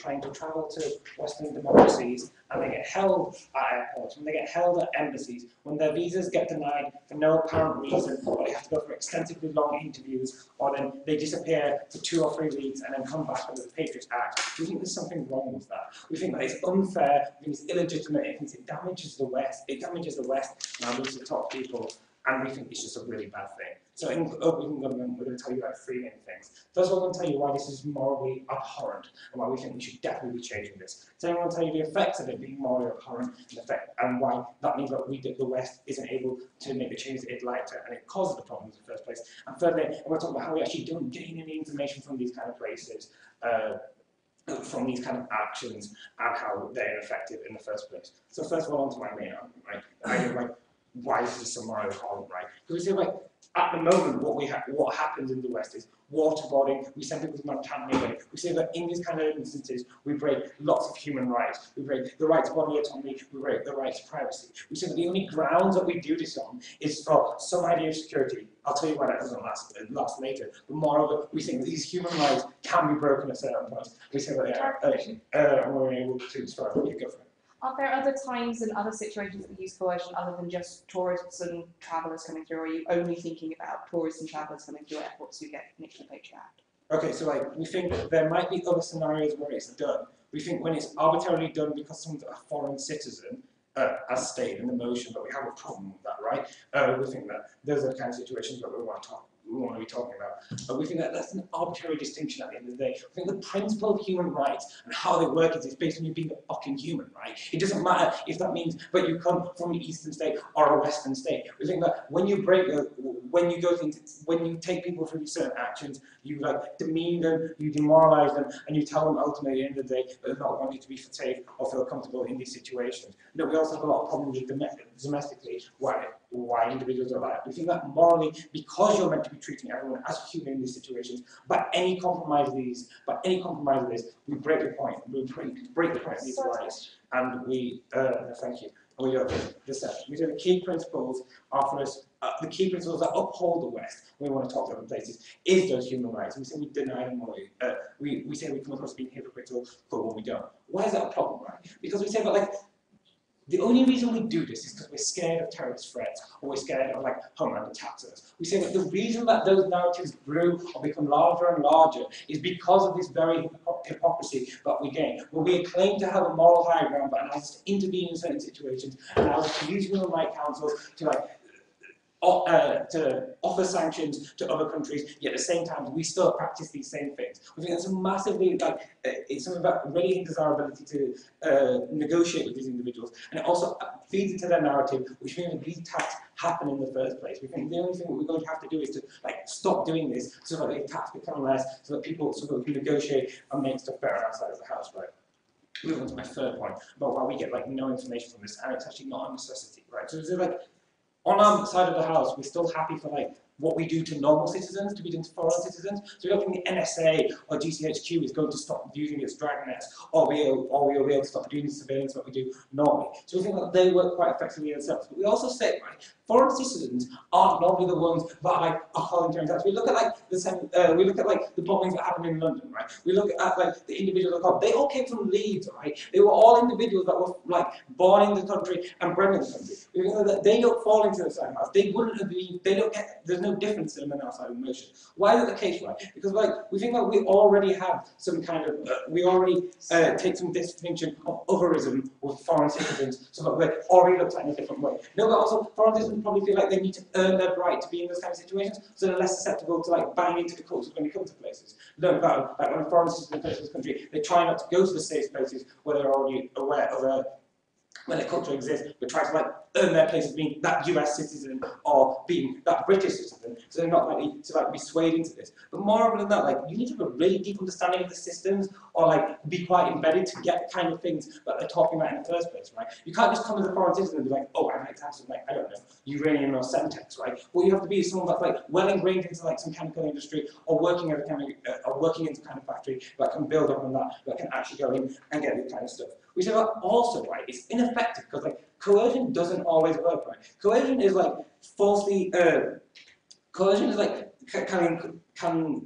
trying to travel to Western democracies and they get held at airports, when they get held at embassies, when their visas get denied for no apparent reason, or they have to go for extensively long interviews, or then they disappear for two or three weeks and then come back under the Patriot Act. Do we think there's something wrong with that. We think that it's unfair, we think it's illegitimate, we think it damages the West, it damages the West and our to top people, and we think it's just a really bad thing. So in open government, we're going to tell you about main things. First of all, I'm going to tell you why this is morally abhorrent and why we think we should definitely be changing this. Second, I'm going to tell you the effects of it being morally abhorrent and, effect, and why that means that we, the West, isn't able to make the changes it'd like to, and it causes the problems in the first place. And thirdly, I'm going to talk about how we actually don't gain any information from these kind of places. Uh, from these kind of actions and how they're ineffective in the first place. So first of all, onto my main argument, right? I, like, why is this morally abhorrent, right? Because we say, like, at the moment, what we have, what happens in the West is waterboarding. We send people to anyway. We say that in these kind of instances, we break lots of human rights. We break the right to bodily autonomy. We break the right to privacy. We say that the only grounds that we do this on is for some idea of security. I'll tell you why that doesn't last, last later. But moreover, we think these human rights can be broken at certain points. We say that they are, uh, uh, we're able to. You go for it. Are there other times and other situations that we use coercion other than just tourists and travellers coming through, or are you only thinking about tourists and travellers coming through airports who get nicked the Patriot Act? Okay, so like we think there might be other scenarios where it's done. We think when it's arbitrarily done because someone's a foreign citizen, uh, as stated in the motion, but we have a problem with that, right? Uh, we think that those are the kind of situations that we want to talk we want to be talking about. But we think that that's an arbitrary distinction at the end of the day. We think the principle of human rights and how they work is it's based on you being a fucking human, right? It doesn't matter if that means but you come from an eastern state or a western state. We think that when you break, when you go into, when you take people through certain actions, you like demean them, you demoralize them, and you tell them ultimately at the end of the day that they're not wanting to be safe or feel comfortable in these situations. No, we also have a lot of problems domestically why why individuals are like. We think that morally, because you're meant to be treating everyone as a human in these situations, but any compromise of these, but any compromise of this, we break the point, we break, break the point of these rights, and we, uh, thank you, and we do this set. We say the key principles are for us, uh, the key principles that uphold the West, we want to talk to other places, is those human rights. We say we deny them or uh, we, we say we come across being hypocritical for what we don't. Why is that a problem, right? Because we say that like the only reason we do this is because we're scared of terrorist threats or we're scared of like homeland attackers. We say that the reason that those narratives grew or become larger and larger is because of this very hypocrisy that we gain, where we claim to have a moral high ground but allows us to intervene in certain situations, allows us to use human rights councils to like uh, to offer sanctions to other countries, yet at the same time we still practice these same things. We think that's massively, like, uh, it's something about really hinders our ability to uh, negotiate with these individuals, and it also feeds into their narrative, which means these attacks happen in the first place. We think the only thing we're going to have to do is to like stop doing this so that the attacks become less, so that people, so that we can negotiate and make stuff better outside of the house, right? Moving on to my third point about why we get like no information from this, and it's actually not a necessity, right? So is it like on our side of the house, we're still happy for like what we do to normal citizens to be done to foreign citizens. So we don't think the NSA or GCHQ is going to stop using its dragnets, or we or we'll be able to stop doing surveillance what we do normally. So we think that they work quite effectively themselves. But we also say, right, foreign citizens aren't normally the ones that like are calling terms out. We look at like the uh, we look at like the bombings that happened in London, right? We look at like the individuals that come. They all came from Leeds, right? They were all individuals that were like born in the country and bred in the country. We they don't fall into the same house. They wouldn't have been. They don't get. There's no difference in and outside of motion. Why is that the case, right? Because like we think that we already have some kind of uh, we already uh, take some distinction of otherism with foreign citizens, so that we're already looked at in a different way. No, but also foreign citizens probably feel like they need to earn their right to be in those kind of situations, so they're less susceptible to like bang into the culture when they come to places. Learn about like when foreign citizens come to this country, they try not to go to the safe places where they're already aware of a when a culture exists, but try to like earn their place as being that US citizen or being that British citizen, so they're not likely to like be swayed into this. But more than that, like you need to have a really deep understanding of the systems or like be quite embedded to get the kind of things that they're talking about in the first place, right? You can't just come as a foreign citizen and be like, oh, have some like, I don't know, uranium or Semtex, right? What you have to be is someone that's like well ingrained into like some chemical industry or working at a of, uh, or working into kind of factory that can build up on that, that can actually go in and get this kind of stuff. Say that also, right, it's ineffective because like coercion doesn't always work, right? Coercion is like falsely, uh, coercion is like ca- can can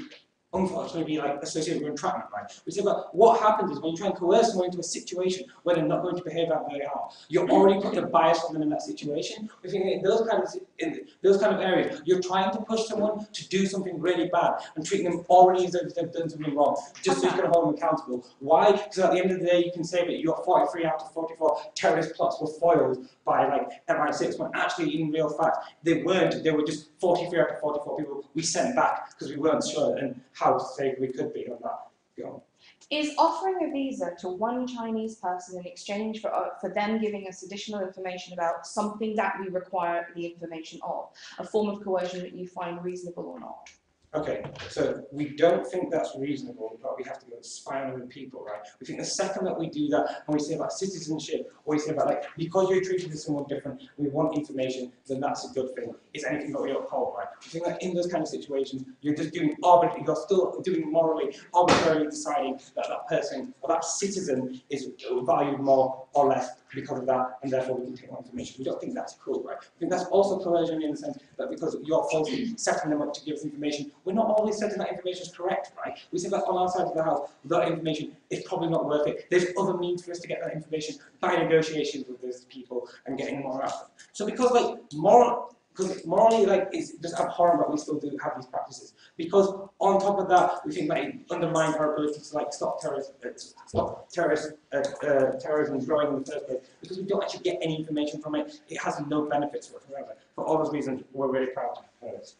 unfortunately be like associated with entrapment, right? We say about what happens is when you try and coerce someone into a situation where they're not going to behave how they are, you're already putting a bias on them in that situation. We think in those kind of in those kind of areas, you're trying to push someone to do something really bad and treating them already as if they've done something wrong, just so you can hold them accountable. Why? Because at the end of the day, you can say that your 43 out of 44 terrorist plots were foiled by like MI6, when actually, in real fact, they weren't. They were just 43 out of 44 people we sent back because we weren't sure and how safe we could be on that. Go. Is offering a visa to one Chinese person in exchange for, uh, for them giving us additional information about something that we require the information of a form of coercion that you find reasonable or not? Okay, so we don't think that's reasonable, but we have to go and on other people, right? We think the second that we do that, and we say about citizenship, or we say about like, because you're treated as someone different, we want information, then that's a good thing. It's anything but we uphold, right? We think that in those kind of situations, you're just doing arbitrarily, you're still doing morally, arbitrarily deciding that that person, or that citizen is valued more or less because of that, and therefore we can take more information. We don't think that's cool, right? I think that's also coercion in the sense that because you're falsely setting them up to give us information, we're not always setting that information is correct, right? We say that on our side of the house, that information is probably not worth it. There's other means for us to get that information by negotiations with those people and getting more out of them. So because like moral, because morally like it's just abhorrent that we still do have these practices. Because on top of that, we think that it undermines our ability to like stop terrorist, uh, stop terrorist, uh, uh, terrorism growing in the first place. Because we don't actually get any information from it. It has no benefits whatsoever. For all those reasons, we're really proud of it.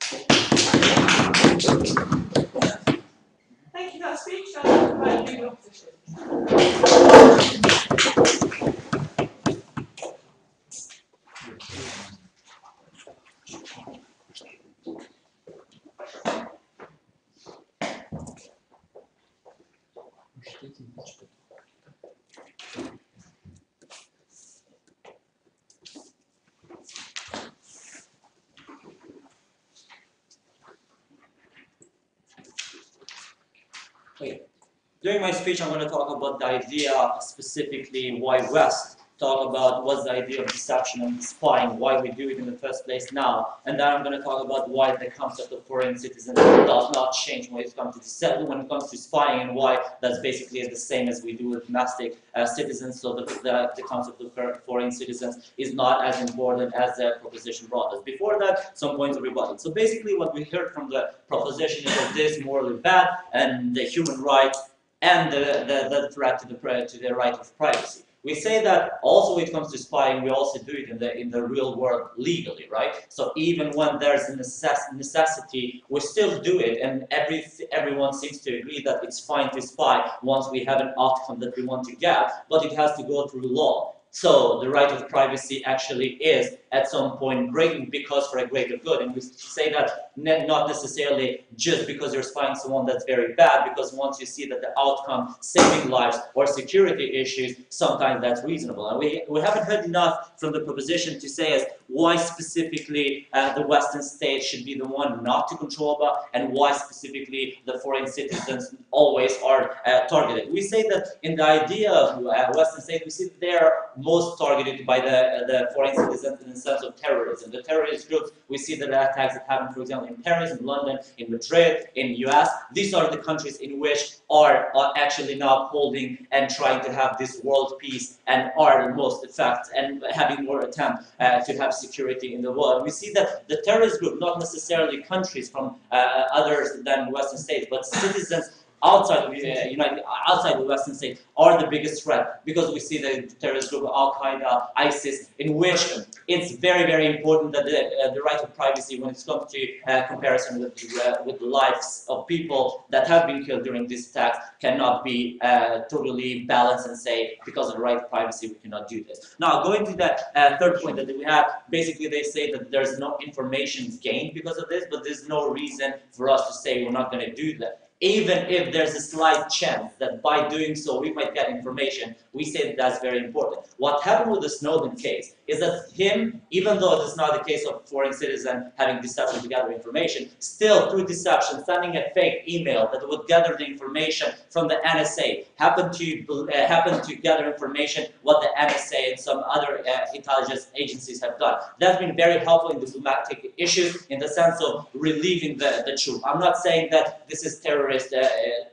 Thank you for that speech. You opposition. During my speech, I'm going to talk about the idea specifically why West talk about what's the idea of deception and spying, why we do it in the first place now, and then I'm going to talk about why the concept of foreign citizen does not change when it comes to dece- when it comes to spying, and why that's basically the same as we do with domestic uh, citizens. So the, the, the concept of foreign citizens is not as important as the proposition brought us. Before that, some points of rebuttal. So basically, what we heard from the proposition is that this is morally bad and the human right and the, the, the threat to the to the right of privacy. We say that also when it comes to spying, we also do it in the in the real world legally, right? So even when there's a necess- necessity, we still do it, and every everyone seems to agree that it's fine to spy once we have an outcome that we want to get, but it has to go through law. So the right of privacy actually is at some point breaking because for a greater good, and we say that not necessarily just because you're spying someone that's very bad, because once you see that the outcome saving lives or security issues, sometimes that's reasonable. And we, we haven't heard enough from the proposition to say as why specifically uh, the Western states should be the one not to control about, and why specifically the foreign citizens always are uh, targeted. We say that in the idea of uh, Western states, we see that they are most targeted by the, the foreign citizens sense of terrorism. The terrorist groups, we see the attacks that happen, for example, in Paris, in London, in Madrid, in US. These are the countries in which are, are actually now holding and trying to have this world peace and are the most effect and having more attempt uh, to have security in the world. We see that the terrorist group, not necessarily countries from uh, others than Western states, but citizens outside of uh, United, outside the Western states are the biggest threat because we see the terrorist group Al Qaeda, ISIS, in which it's very very important that the, uh, the right of privacy when it comes to uh, comparison with uh, with the lives of people that have been killed during these attacks cannot be uh, totally balanced and say because of the right of privacy we cannot do this. Now going to that uh, third point that we have, basically they say that there's no information gained because of this, but there's no reason for us to say we're not going to do that even if there's a slight chance that by doing so we might get information, we say that that's very important. What happened with the Snowden case is that him, even though it is not the case of foreign citizen having deception to gather information, still through deception, sending a fake email that would gather the information from the NSA, happen to uh, happen to gather information what the NSA and some other uh, intelligence agencies have done. That's been very helpful in diplomatic issues in the sense of relieving the, the truth. I'm not saying that this is terrorist uh,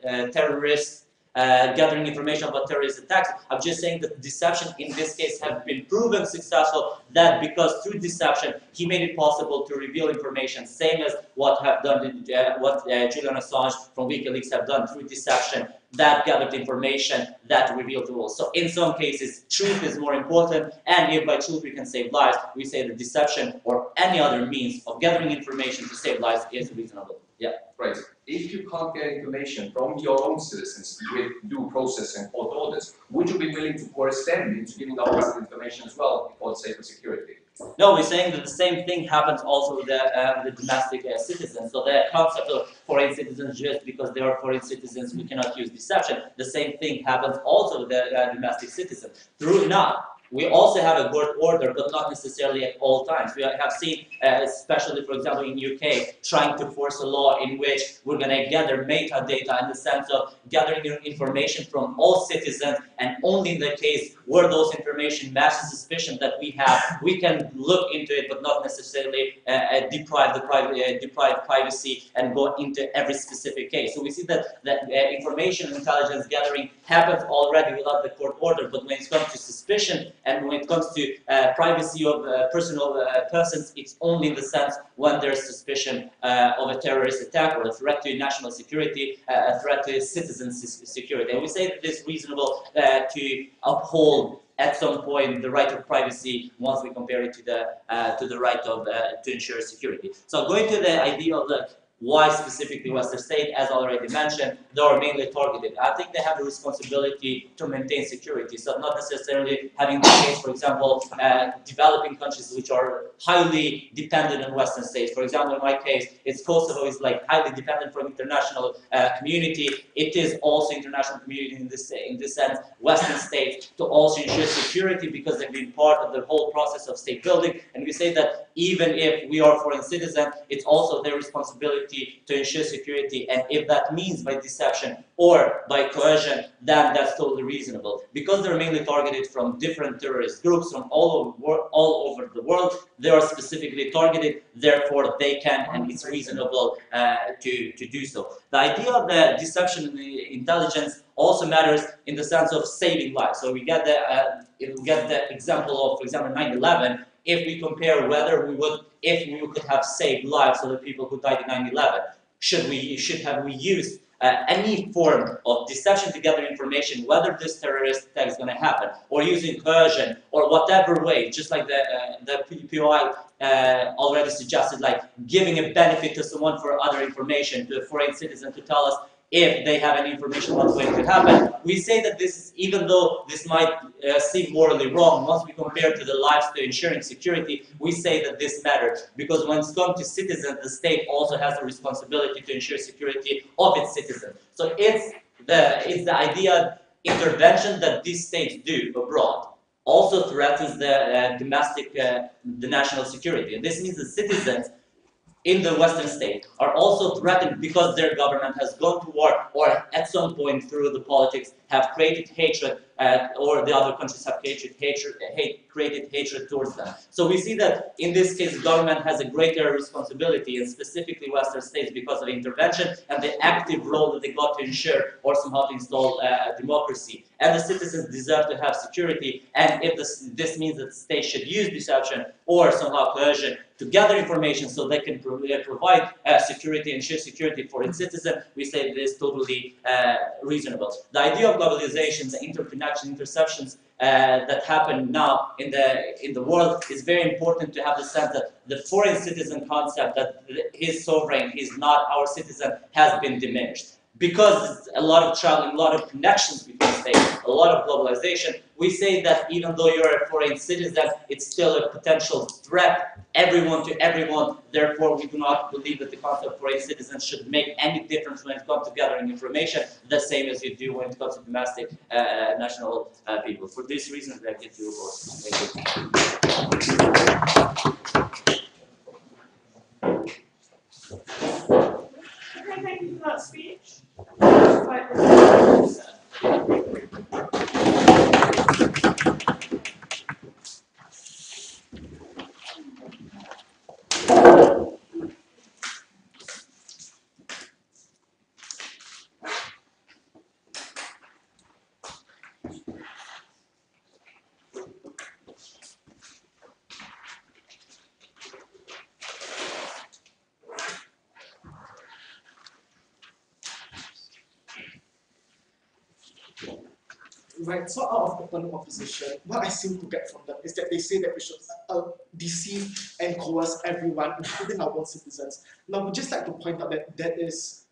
uh, terrorist uh, gathering information about terrorist attacks. I'm just saying that deception in this case have been proven successful that because through deception he made it possible to reveal information same as what have done uh, what uh, Julian Assange from WikiLeaks have done through deception that gathered information that revealed the rules. So in some cases truth is more important and if by truth we can save lives we say that deception or any other means of gathering information to save lives is reasonable. Yeah. Right. If you can't get information from your own citizens with due process and court orders, would you be willing to coerce them into giving that information as well for safer security? No, we're saying that the same thing happens also with the, uh, the domestic uh, citizens. So the concept of foreign citizens, just because they are foreign citizens, we cannot use deception. The same thing happens also with the uh, domestic citizens. True enough, we also have a court order, but not necessarily at all times. We have seen, uh, especially for example in UK, trying to force a law in which we're going to gather metadata in the sense of gathering information from all citizens, and only in the case where those information matches suspicion that we have, we can look into it, but not necessarily uh, uh, deprive the uh, deprive privacy and go into every specific case. So we see that that uh, information intelligence gathering happens already without the court order, but when it comes to suspicion and when it comes to uh, privacy of uh, personal uh, persons, it's only in the sense when there's suspicion uh, of a terrorist attack or a threat to national security, uh, a threat to citizens' security. And we say that it's reasonable uh, to uphold at some point the right of privacy once we compare it to the uh, to the right of uh, to ensure security. So going to the idea of the why specifically Western State, as already mentioned, they are mainly targeted. I think they have a responsibility to maintain security, so not necessarily having the case, for example, uh, developing countries which are highly dependent on Western states. For example, in my case, it's Kosovo is like highly dependent from international uh, community. It is also international community in this in this sense, Western states to also ensure security because they've been part of the whole process of state building. And we say that even if we are foreign citizens, it's also their responsibility to ensure security. And if that means by deception or by coercion, then that's totally reasonable. Because they're mainly targeted from different terrorist groups from all over, all over the world, they are specifically targeted, therefore they can and it's reasonable uh, to, to do so. The idea of the deception and the intelligence also matters in the sense of saving lives. So we get the, uh, we get the example of, for example, 9-11, if we compare whether we would, if we could have saved lives of the people who died in 9/11, should we, should have we used uh, any form of deception to gather information whether this terrorist attack is going to happen, or using coercion, or whatever way, just like the uh, the POI uh, already suggested, like giving a benefit to someone for other information, to a foreign citizen to tell us if they have any information about what's going to happen. We say that this is, even though this might uh, seem morally wrong, once we compare to the lives to ensuring security, we say that this matters. Because when it's come to citizens, the state also has the responsibility to ensure security of its citizens. So it's the, it's the idea, intervention that these states do abroad also threatens the uh, domestic, uh, the national security. And this means the citizens in the Western state are also threatened because their government has gone to war or at some point through the politics have created hatred or the other countries have created hatred, hate, created hatred towards them. So we see that in this case, the government has a greater responsibility, and specifically Western states, because of intervention and the active role that they got to ensure or somehow to install uh, democracy. And the citizens deserve to have security, and if this, this means that the state should use deception or somehow coercion to gather information so they can pro uh, provide uh, security and share security for its citizens, we say it is totally uh, reasonable. The idea of globalization, the interconnection, interceptions uh, that happen now in the in the world is very important to have the sense that the foreign citizen concept that his sovereign is not our citizen has been diminished. Because a lot of traveling, a lot of connections between states, a lot of globalization, we say that even though you're a foreign citizen, it's still a potential threat, everyone to everyone. Therefore, we do not believe that the concept of foreign citizens should make any difference when it comes to gathering information, the same as you do when it comes to domestic uh, national uh, people. For these reasons, I get you vote. Thank you. Okay, thank you for that speech. Right, let's- Right, so out of open opposition, what I seem to get from them is that they say that we should uh, deceive and coerce everyone, including our own citizens. Now, we just like to point out that that is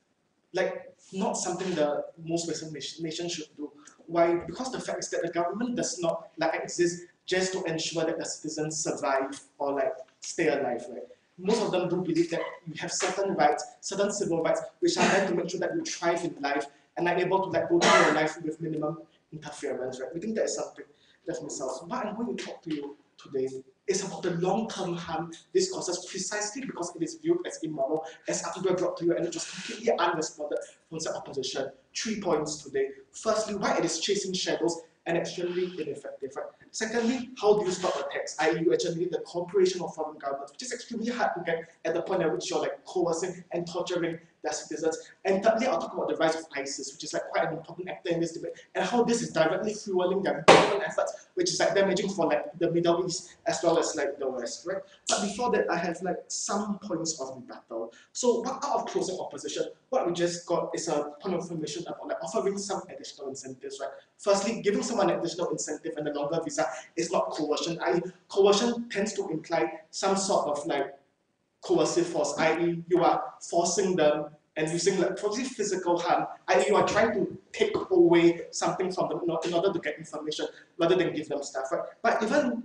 like not something the most Western nation- nations should do. Why? Because the fact is that the government does not like exist just to ensure that the citizens survive or like stay alive, right? Most of them do believe that you have certain rights, certain civil rights, which are meant to make sure that you thrive in life and are able to like go through your life with minimum interference, right? We think that is something that's. So what I'm going to talk to you today is about the long-term harm this causes precisely because it is viewed as immoral, as Abdullah brought to you and it was completely unresponded from the opposition. Three points today. Firstly, why it is chasing shadows and extremely ineffective, right? Secondly, how do you stop attacks, i.e. you actually need the cooperation of foreign governments, which is extremely hard to get at the point at which you're like coercing and torturing their citizens. And thirdly, I'll talk about the rise of ISIS, which is like quite an important actor in this debate, and how this is directly fueling their government efforts, which is like damaging for like the Middle East as well as like the West, right? But before that, I have like some points of rebuttal. So what out of closing opposition, what we just got is a point of information about like offering some additional incentives, right? Firstly, giving someone an additional incentive and a longer visa is not coercion, i.e. coercion tends to imply some sort of like coercive force, i.e. you are forcing them and using like probably physical harm, i.e. you are trying to take away something from them in order to get information rather than give them stuff, right? But even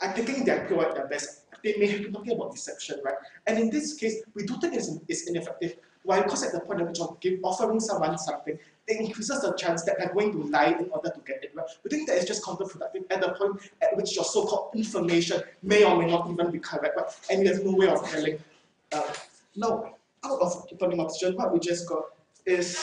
I thinking they're pure at their best, they may have been talking about deception, right? And in this case, we do think it's, it's ineffective. Why? Because at the point at which of give, offering someone something, it increases the chance that they're going to lie in order to get it, right? We think that is just counterproductive at the point at which your so-called information may or may not even be correct, right? And you have no way of telling. Uh, now, out of opening option, what we just got is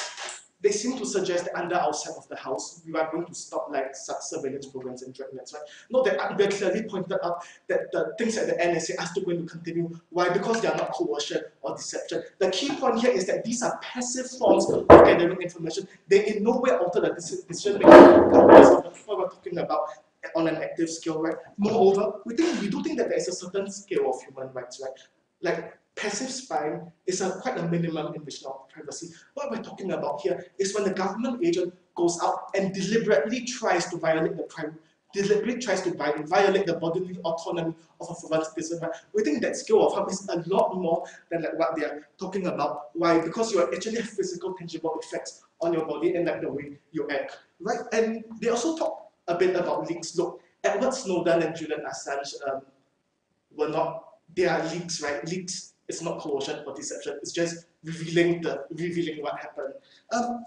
they seem to suggest that under outside of the house, we are going to stop like surveillance programs and dragnets, right? Not that uh, we clearly pointed out that the things at the NSA are still going to continue. Why? Because they are not coercion or deception. The key point here is that these are passive forms of gathering information. They in no way alter the decision making capabilities of people we're talking about on an active scale, right? Moreover, we think we do think that there is a certain scale of human rights, right? Like passive spying is a quite a minimum invasion of privacy. What we're talking about here is when the government agent goes out and deliberately tries to violate the private deliberately tries to vi- violate the bodily autonomy of a foreign citizen. Right? We think that scale of harm is a lot more than like what they are talking about. Why? Because you actually have physical, tangible effects on your body and like the way you act. Right? And they also talk a bit about leaks. Look, Edward Snowden and Julian Assange um, were not they are leaks, right? Leaks is not coercion or deception. It's just revealing the revealing what happened. Um,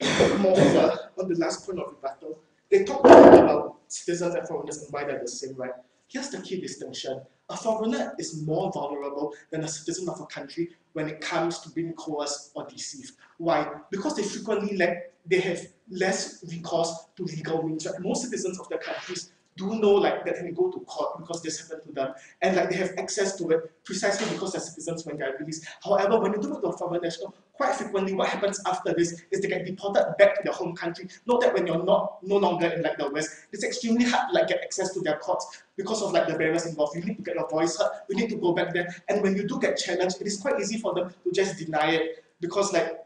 moreover, on the last point of rebuttal, they talk about citizens and foreigners and why they're the same, right? Here's the key distinction. A foreigner is more vulnerable than a citizen of a country when it comes to being coerced or deceived. Why? Because they frequently lack, they have less recourse to legal means. Right? Most citizens of their countries do know like that they can go to court because this happened to them and like they have access to it precisely because they're citizens when they're released. However, when you do it to a foreign national, quite frequently what happens after this is they get deported back to their home country. Note that when you're not no longer in like the West, it's extremely hard to like get access to their courts because of like the barriers involved. You need to get your voice heard, you need to go back there. And when you do get challenged, it is quite easy for them to just deny it because like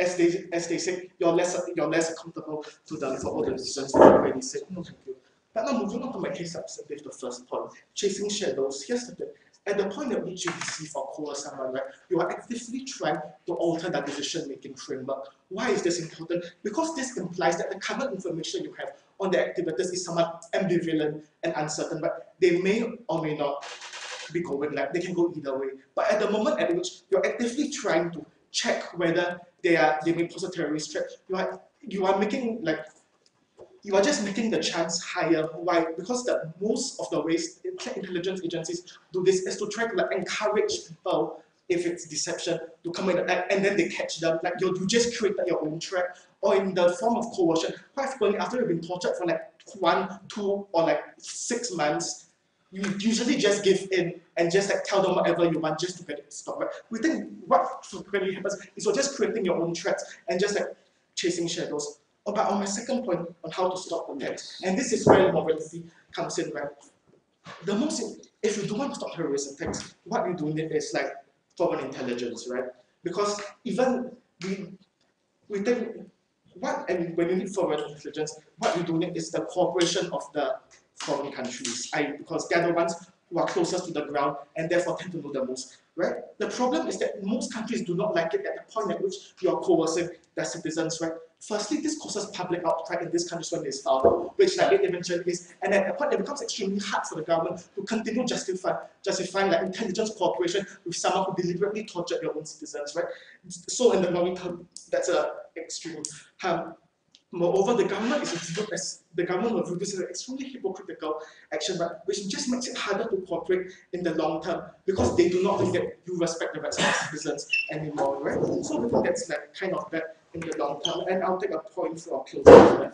as they as they say, you're less you're less accountable to them for all the decisions that already said. No, thank you. But now moving on to my case substantive, the first point, chasing shadows. Here's the thing. At the point at which you deceive or someone, right, you are actively trying to alter that decision-making framework. Why is this important? Because this implies that the current information you have on the activities is somewhat ambivalent and uncertain, but they may or may not be going like they can go either way. But at the moment at which you're actively trying to check whether they are they may pose a terrorist threat, you are you are making like you are just making the chance higher. Why? Because the most of the ways intelligence agencies do this is to try to like encourage people if it's deception to come in and then they catch them. Like you you just created your own trap or in the form of coercion. Quite frequently after you've been tortured for like one, two, or like six months, you usually just give in and just like tell them whatever you want just to get it stopped. Right? We think what frequently happens is you're just creating your own traps and just like chasing shadows. But on my second point on how to stop net, and this is where morality comes in, right? The most, if you don't want to stop terrorist attacks, what you do need is like foreign intelligence, right? Because even we, we think what and when you need foreign intelligence, what you do need is the cooperation of the foreign countries, I, because they're the ones who are closest to the ground and therefore tend to know the most, right? The problem is that most countries do not like it at the point at which you are coercing their citizens, right? Firstly, this causes public outcry in this country when it's found, which like it eventually is, and at a point it becomes extremely hard for the government to continue justify, justifying like intelligence cooperation with someone who deliberately tortured your own citizens, right? So in the long term, that's a extreme. Um, Moreover, the government is viewed as the government will view this as an extremely hypocritical action, but which just makes it harder to cooperate in the long term because they do not think that you respect the rights of citizens anymore, right? So we think that's like kind of bad in the long term, and I'll take a point for closing.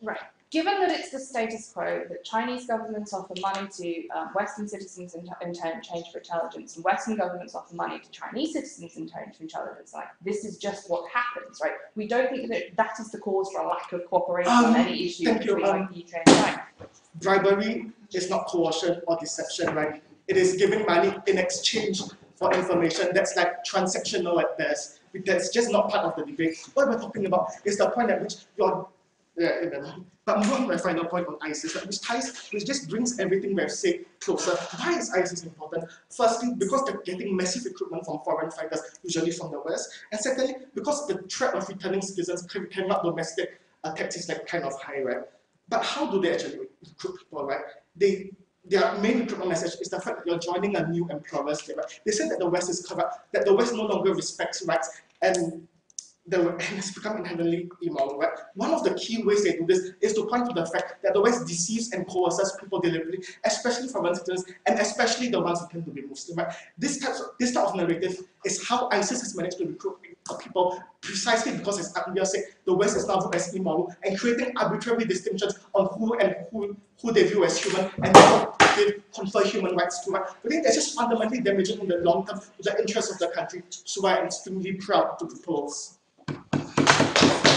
Right. Given that it's the status quo that Chinese governments offer money to um, Western citizens in, in turn exchange for intelligence, and Western governments offer money to Chinese citizens in turn for intelligence, like this is just what happens, right? We don't think that that is the cause for a lack of cooperation Um, on any issue thank you, between um, like the UK and China. bribery is not coercion or deception, right? It is giving money in exchange for information that's like transactional at best. That's just not part of the debate. What we're talking about is the point at which you're uh, yeah, amen. But move to my final point on ISIS, which ties, which just brings everything we've said closer. Why is ISIS important? Firstly, because they're getting massive recruitment from foreign fighters, usually from the West. And secondly, because the threat of returning citizens can carrying domestic attacks is like kind of high, right? But how do they actually recruit people, right? They their main recruitment message is the fact that you're joining a new employer state, right? They said that the West is corrupt, that the West no longer respects rights, and the and it's become inherently immoral, right? One of the key ways they do this is to point to the fact that the West deceives and coerces people deliberately, especially foreign citizens, and especially the ones who tend to be Muslim, right? This type of, this type of narrative is how ISIS has managed to recruit people precisely because, as Abdullah said, the West is now viewed as immoral and creating arbitrary distinctions on who and who, who they view as human and therefore they confer human rights to. Right? I think that's just fundamentally damaging in the long term to the interests of the country. So I'm extremely proud to propose.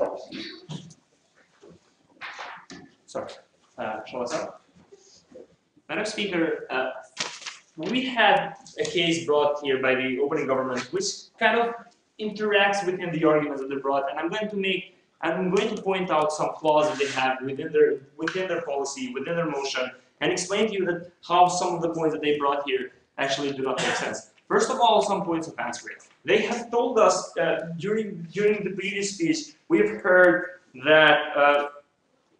Opposition? Sorry, uh, shall I start? Madam Speaker, uh, we had a case brought here by the opening government which kind of interacts within the arguments that they brought, and I'm going to make, I'm going to point out some flaws that they have within their, within their policy, within their motion, and explain to you that how some of the points that they brought here actually do not make sense. First of all, some points of answering. They have told us uh, during during the previous speech, we have heard that uh,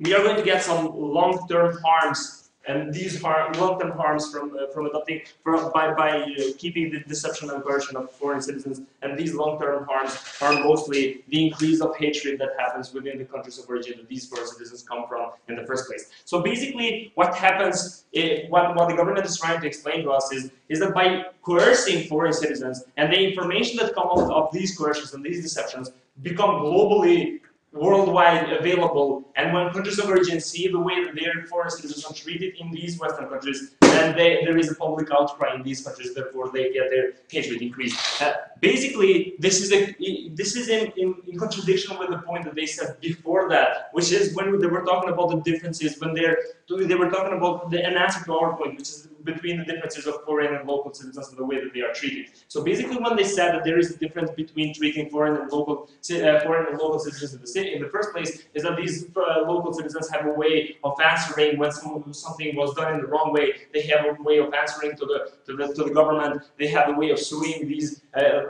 we are going to get some long-term harms, and these har long-term harms from uh, from adopting from, by by uh, keeping the deception and coercion of foreign citizens, and these long-term harms are mostly the increase of hatred that happens within the countries of origin that these foreign citizens come from in the first place. So basically, what happens, eh, what what the government is trying to explain to us is is that by coercing foreign citizens and the information that come out of these coercions and these deceptions become globally worldwide available. And when countries of origin see the way that their foreign citizens are treated in these western countries then they, there is a public outcry in these countries therefore they get their hatred increased. Uh, basically this is a this is in, in, in contradiction with the point that they said before that which is when they were talking about the differences when they're they were talking about the, an answer to our point which is between the differences of foreign and local citizens and the way that they are treated. So basically, when they said that there is a difference between treating foreign and local uh, foreign and local citizens in the city in the first place, is that these uh, local citizens have a way of answering when some, something was done in the wrong way. They have a way of answering to the to the to the government. They have a way of suing these uh, uh,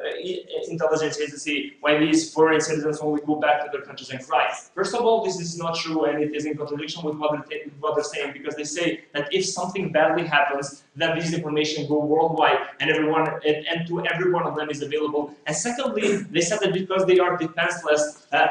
intelligence agency why these foreign citizens only go back to their countries and cry. First of all, this is not true and it is in contradiction with what they're, ta- what they're saying because they say that if something badly happens, then these information go worldwide and everyone and, to every one of them is available. And secondly, they said that because they are defenseless, uh,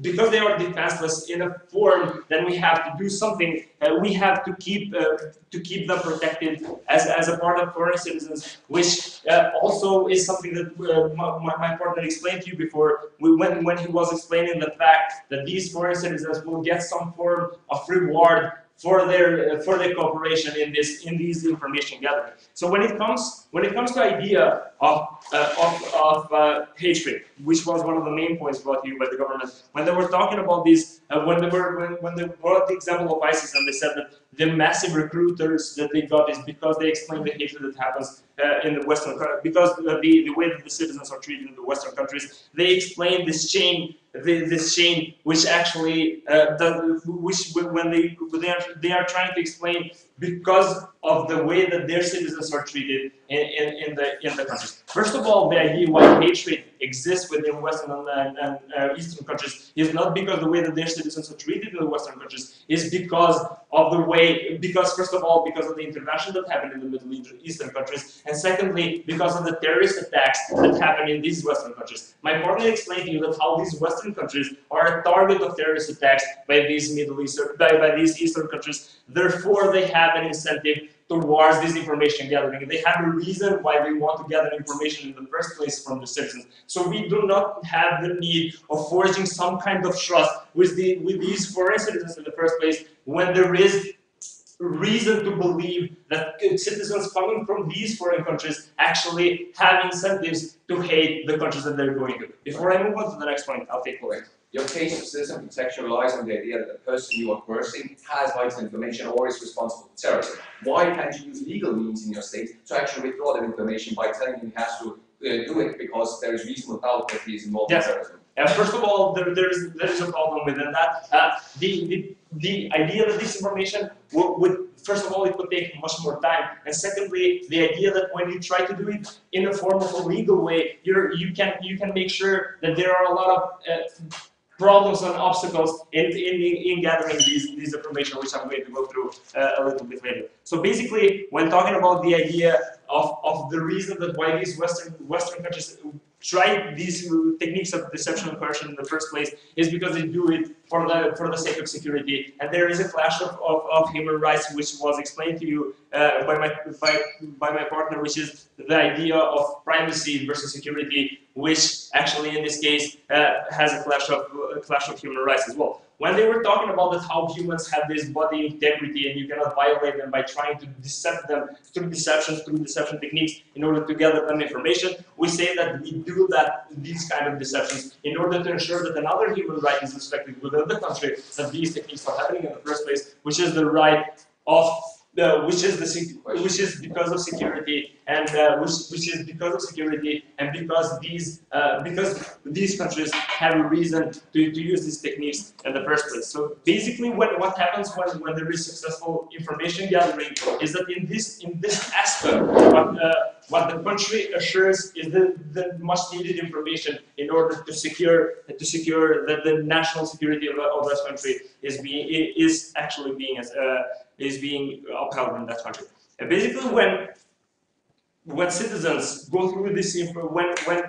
because they are defenseless in a form, then we have to do something. Uh, we have to keep uh, to keep them protected as, as a part of foreign citizens, which uh, also is something that uh, my, my- my partner explained to you before we, when, when he was explaining the fact that these foreign citizens will get some form of reward for their for their cooperation in this in these information gathering. So when it comes when it comes to idea of uh, of, of uh, hatred, which was one of the main points brought to you by the government, when they were talking about this, uh, when they were when, when they brought the example of ISIS and they said that the massive recruiters that they got is because they explain the hatred that happens uh, in the Western because the the way that the citizens are treated in the Western countries, they explain this chain the, this chain which actually uh, does, which when they they are, they are trying to explain because of the way that their citizens are treated in, in, in the in the countries. First of all, the idea why hatred exists within Western and, and, uh, Eastern countries is not because the way that their citizens are treated in the Western countries, is because of the way because first of all because of the intervention that happened in the Middle Eastern countries, and secondly because of the terrorist attacks that happen in these Western countries. My partner explained to you that how these Western countries are a target of terrorist attacks by these Middle Eastern by, by these Eastern countries. Therefore, they have an incentive towards this information gathering. They have a reason why they want to gather information in the first place from the citizens. So we do not have the need of forging some kind of trust with the with these foreign citizens in the first place when there is reason to believe that citizens coming from these foreign countries actually have incentives to hate the countries that they're going to. Before I move on to the next point, I'll take a away. Your case of citizen protection relies on the idea that the person you are coercing has vital information or is responsible for terrorism. Why can't you use legal means in your state to actually withdraw that information by telling him he has to uh, do it because there is reasonable doubt that he is involved Yes. in terrorism? Uh, first of all, there, there is there is a problem within that. Uh, the, the the idea that this information would, would first of all it would take much more time, and secondly, the idea that when you try to do it in a form of a legal way, you're you can you can make sure that there are a lot of uh, problems and obstacles in, in, in gathering these, these information, which I'm going to go through uh, a little bit later. So basically, when talking about the idea of, of the reason that why these Western Western countries try these techniques of deception and coercion in the first place is because they do it for the for the sake of security. And there is a clash of, of, of human rights, which was explained to you uh, by my by, by my partner, which is the idea of privacy versus security, which actually in this case uh, has a clash of a clash of human rights as well. When they were talking about that how humans have this body integrity and you cannot violate them by trying to deceive them through deceptions, through deception techniques in order to gather them information, we say that we do that these kind of deceptions in order to ensure that another human right is respected within the country that these techniques are happening in the first place, which is the right of the which is the which is because of security and uh, which which is because of security and because these uh, because these countries have a reason to, to use these techniques in the first place. So basically, what what happens when, when there is successful information gathering is that in this in this aspect, what uh, what the country assures is the, the much needed information in order to secure to secure that the national security of, of that country is being is actually being as uh, is being upheld in that country. And basically, when when citizens go through this info, when when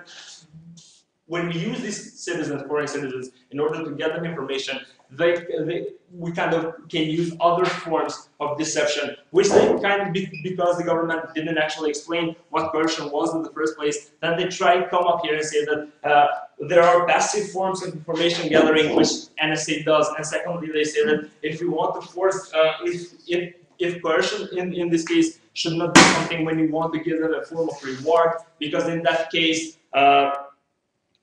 when we use these citizens, foreign citizens, in order to get them information, they, they we kind of can use other forms of deception, which they kind of be, because the government didn't actually explain what coercion was in the first place. Then they try to come up here and say that uh, there are passive forms of information gathering, which NSA does, and secondly, they say that if you want to force, uh, if if if coercion in, in this case should not be something when you want to give them a form of reward, because in that case, uh,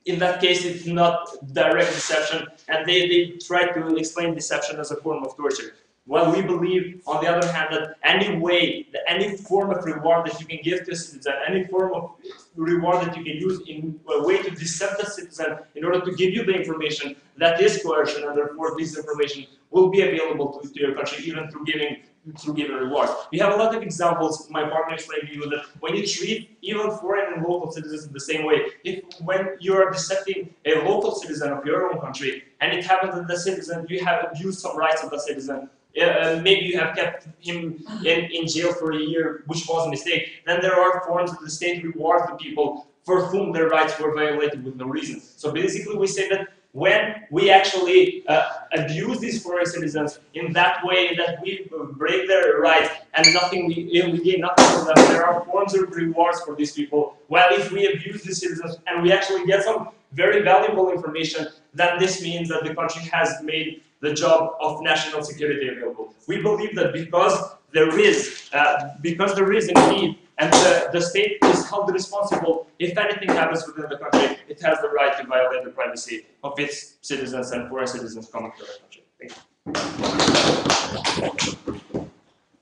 in that case, it's not direct deception, and they, they try to explain deception as a form of torture. While we believe, on the other hand, that any way, that any form of reward that you can give to a citizen, any form of reward that you can use in a way to deceive the citizen in order to give you the information, that is coercion, and therefore this information will be available to, to your country even through giving through giving rewards. We have a lot of examples, my partner explained to you that when you treat even foreign and local citizens in the same way, if when you are decepting a local citizen of your own country, and it happens that the citizen, you have abused some rights of the citizen, uh, maybe you have kept him in, in jail for a year, which was a mistake, then there are forms that the state rewards the people for whom their rights were violated with no reason. So basically we say that when we actually uh, abuse these foreign citizens in that way that we break their rights and nothing we, we gain nothing from them, there are forms of rewards for these people. Well, if we abuse these citizens and we actually get some very valuable information, then this means that the country has made the job of national security available. We believe that because there is, uh, because there is indeed and the, the state is held responsible if anything happens within the country, it has the right to violate the privacy of its citizens and foreign citizens coming to the country. Thank you.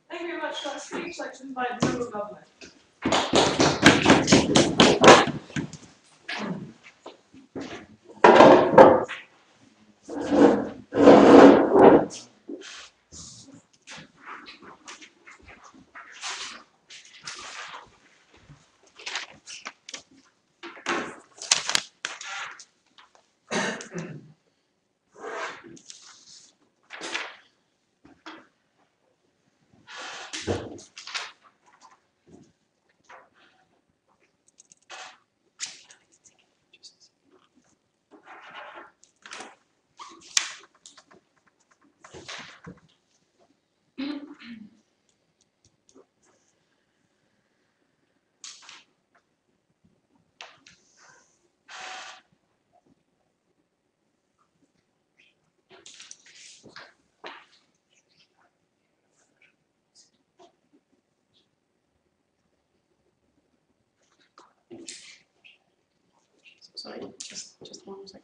Thank you very much for that speech. I'd like to invite the member of government. Sorry, just, just one second.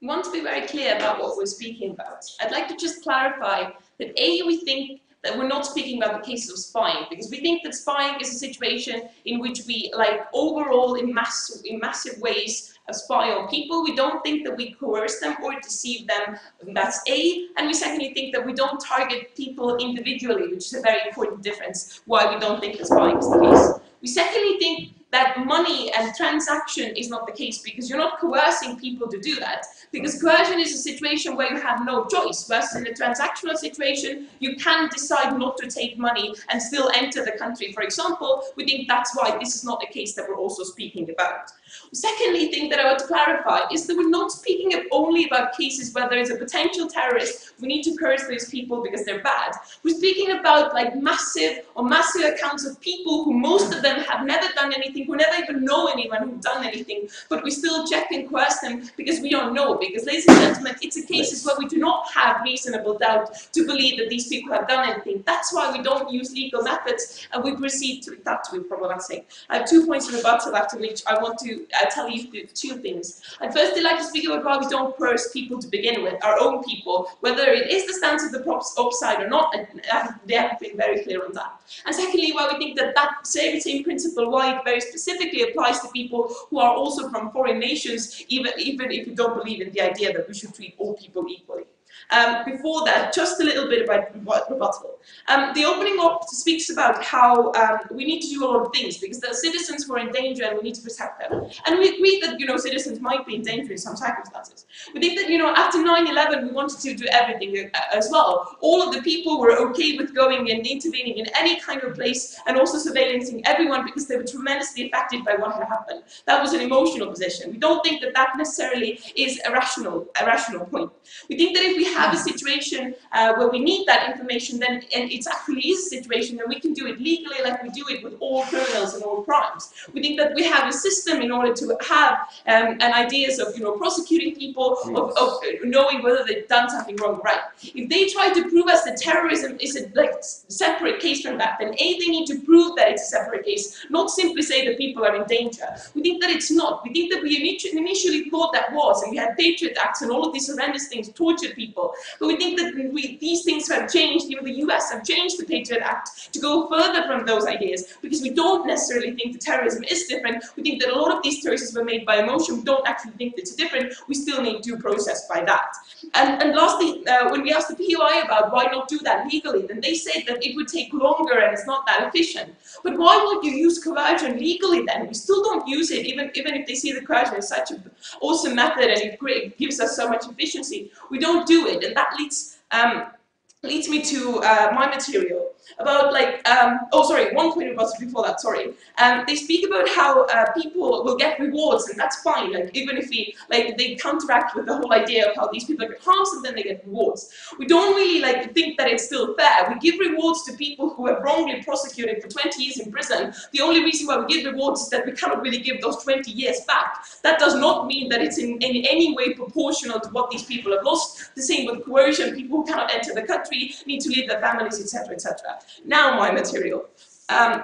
We want to be very clear about what we're speaking about. I'd like to just clarify that A, we think that we're not speaking about the cases of spying because we think that spying is a situation in which we like overall in massive in massive ways uh, spy on people. We don't think that we coerce them or deceive them. That's A. And we secondly think that we don't target people individually, which is a very important difference why we don't think that spying is the case. We secondly think that money and transaction is not the case because you're not coercing people to do that. Because coercion is a situation where you have no choice, whereas in a transactional situation, you can decide not to take money and still enter the country. For example, we think that's why this is not a case that we're also speaking about. Secondly, thing that I want to clarify is that we're not speaking of only about cases where there is a potential terrorist, we need to curse those people because they're bad. We're speaking about like massive or massive accounts of people who most of them have never done anything, who never even know anyone who've done anything, but we still check and coerce them because we don't know. Because ladies and gentlemen, it's a cases where we do not have reasonable doubt to believe that these people have done anything. That's why we don't use legal methods and we proceed to that to be problematic. I have two points of rebuttal after which I want to uh, tell you two things. I'd firstly like to speak about why we don't coerce people to begin with, our own people, whether it is the stance of the props upside or not, and they haven't been very clear on that. And secondly, why we think that that same, same principle, why it very specifically applies to people who are also from foreign nations, even, even if you don't believe in the idea that we should treat all people equally. Um, before that, just a little bit about rebu- rebuttal. Um, the opening up speaks about how um, we need to do a lot of things because are citizens who are in danger and we need to protect them. And we agree that you know citizens might be in danger in some circumstances. We think that you know after 9/11 we wanted to do everything uh, as well. All of the people were okay with going and intervening in any kind of place and also surveillancing everyone because they were tremendously affected by what had happened. That was an emotional position. We don't think that that necessarily is a rational, a rational point. We think that if we have a situation uh, where we need that information, then and it actually is a situation, then we can do it legally like we do it with all criminals and all crimes. We think that we have a system in order to have um, an ideas of you know prosecuting people, of, of knowing whether they've done something wrong or right. If they try to prove us that terrorism is a like separate case from that, then A, they need to prove that it's a separate case, not simply say that people are in danger. We think that it's not. We think that we initially thought that was, and we had Patriot Acts and all of these horrendous things, tortured people. But we think that we, these things have changed, even the US have changed the Patriot Act to go further from those ideas, because we don't necessarily think that terrorism is different. We think that a lot of these choices were made by emotion. We don't actually think that it's different. We still need due process by that. And, and lastly, uh, when we asked the POI about why not do that legally, then they said that it would take longer and it's not that efficient. But why would you use coercion legally then? We still don't use it, even, even if they see the coercion as such an awesome method and it gives us so much efficiency. We don't do it, and that leads um, leads me to uh, my material about like um, oh sorry one point about before that sorry. Um, they speak about how uh, people will get rewards and that's fine like even if we like they counteract with the whole idea of how these people get harmed and then they get rewards. We don't really like think that it's still fair. We give rewards to people who have wrongly prosecuted for 20 years in prison. The only reason why we give rewards is that we cannot really give those 20 years back. That does not mean that it's in, in any way proportional to what these people have lost. The same with coercion people who cannot enter the country need to leave their families etc etc now my material. Um,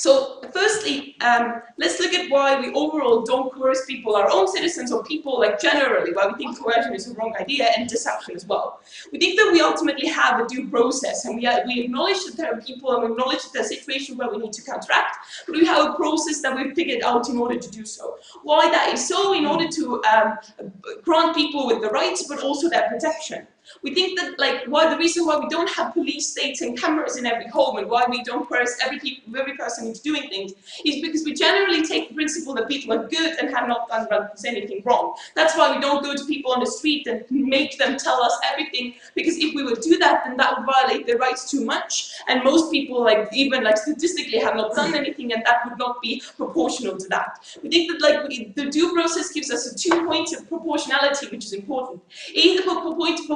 so firstly, um, let's look at why we overall don't coerce people, our own citizens or people like generally, why we think coercion is a wrong idea and deception as well. We think that we ultimately have a due process and we, are, we acknowledge that there are people and we acknowledge that situations where we need to counteract, but we have a process that we've figured out in order to do so. Why that is so, in order to um, grant people with the rights but also their protection. We think that like why the reason why we don't have police states and cameras in every home and why we don't press every people, every person into doing things is because we generally take the principle that people are good and have not done anything wrong. That's why we don't go to people on the street and make them tell us everything because if we would do that then that would violate their rights too much and most people like even like statistically have not done anything and that would not be proportional to that. We think that like the due process gives us a two points of proportionality which is important. Either point of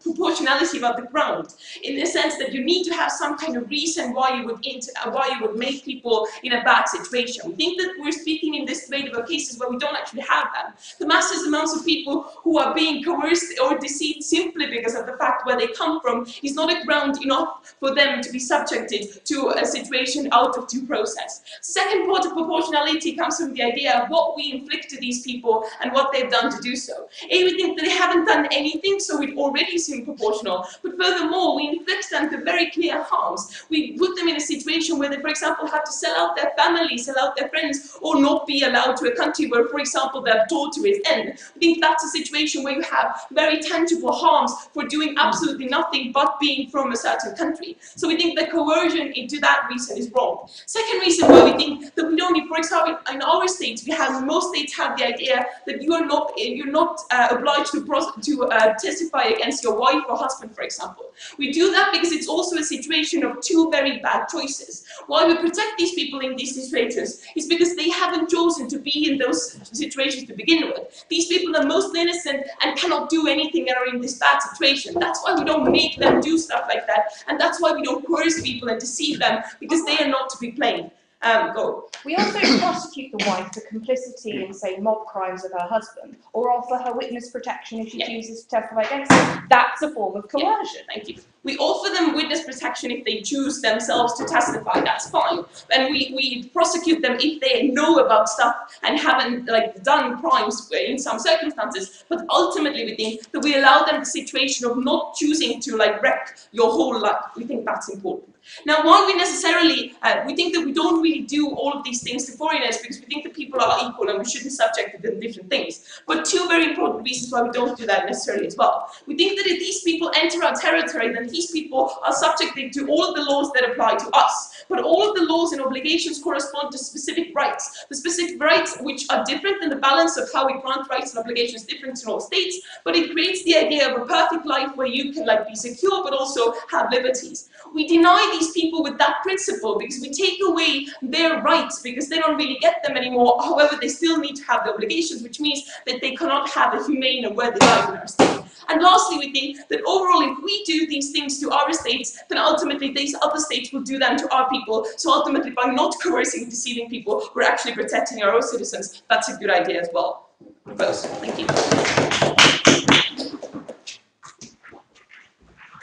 proportionality about the ground, in the sense that you need to have some kind of reason why you would uh, why you would make people in a bad situation. We think that we're speaking in this debate about cases where we don't actually have them. The massive amounts of people who are being coerced or deceived simply because of the fact where they come from is not a ground enough for them to be subjected to a situation out of due process. Second part of proportionality comes from the idea of what we inflict to these people and what they've done to do so. A, we think that they haven't done anything, so it already seem proportional. But furthermore, we inflict them the very clear harms. We put them in a situation where they, for example, have to sell out their family, sell out their friends, or not be allowed to a country where, for example, their daughter is in. I think that's a situation where you have very tangible harms for doing absolutely nothing but being from a certain country. So we think the coercion into that reason is wrong. Second reason why we think that we don't need, for example, in our states, we have most states have the idea that you are not you're not uh, obliged to, to uh, testify against your wife or husband, for example. We do that because it's also a situation of two very bad choices. Why we protect these people in these situations is because they haven't chosen to be in those situations to begin with. These people are mostly innocent and cannot do anything and are in this bad situation. That's why we don't make them do stuff like that. And that's why we don't coerce people and deceive them because they are not to be blamed. Um, go. We also prosecute the wife for complicity in, say, mob crimes of her husband, or offer her witness protection if she Yeah. chooses to testify against him. That's a form of coercion. Thank you. We offer them witness protection if they choose themselves to testify. That's fine. And we, we prosecute them if they know about stuff and haven't like done crimes in some circumstances. But ultimately, we think that we allow them the situation of not choosing to like wreck your whole life. We think that's important. Now, while we necessarily, uh, we think that we don't really do all of these things to foreigners because we think that people are equal and we shouldn't subject them to different things. But two very important reasons why we don't do that necessarily as well. We think that if these people enter our territory, then these people are subjected to all the laws that apply to us. But all of the laws and obligations correspond to specific rights. The specific rights which are different and the balance of how we grant rights and obligations different in all states, but it creates the idea of a perfect life where you can like be secure but also have liberties. We deny these people with that principle because we take away their rights because they don't really get them anymore. However, they still need to have the obligations, which means that they cannot have a humane and worthy life in our state. And lastly, we think that overall, if we do these things to our states, then ultimately these other states will do them to our people. So ultimately, by not coercing and deceiving people, we're actually protecting our own citizens. That's a good idea as well. Both. Thank you.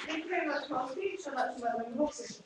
Thank you very much to welcome Roxy.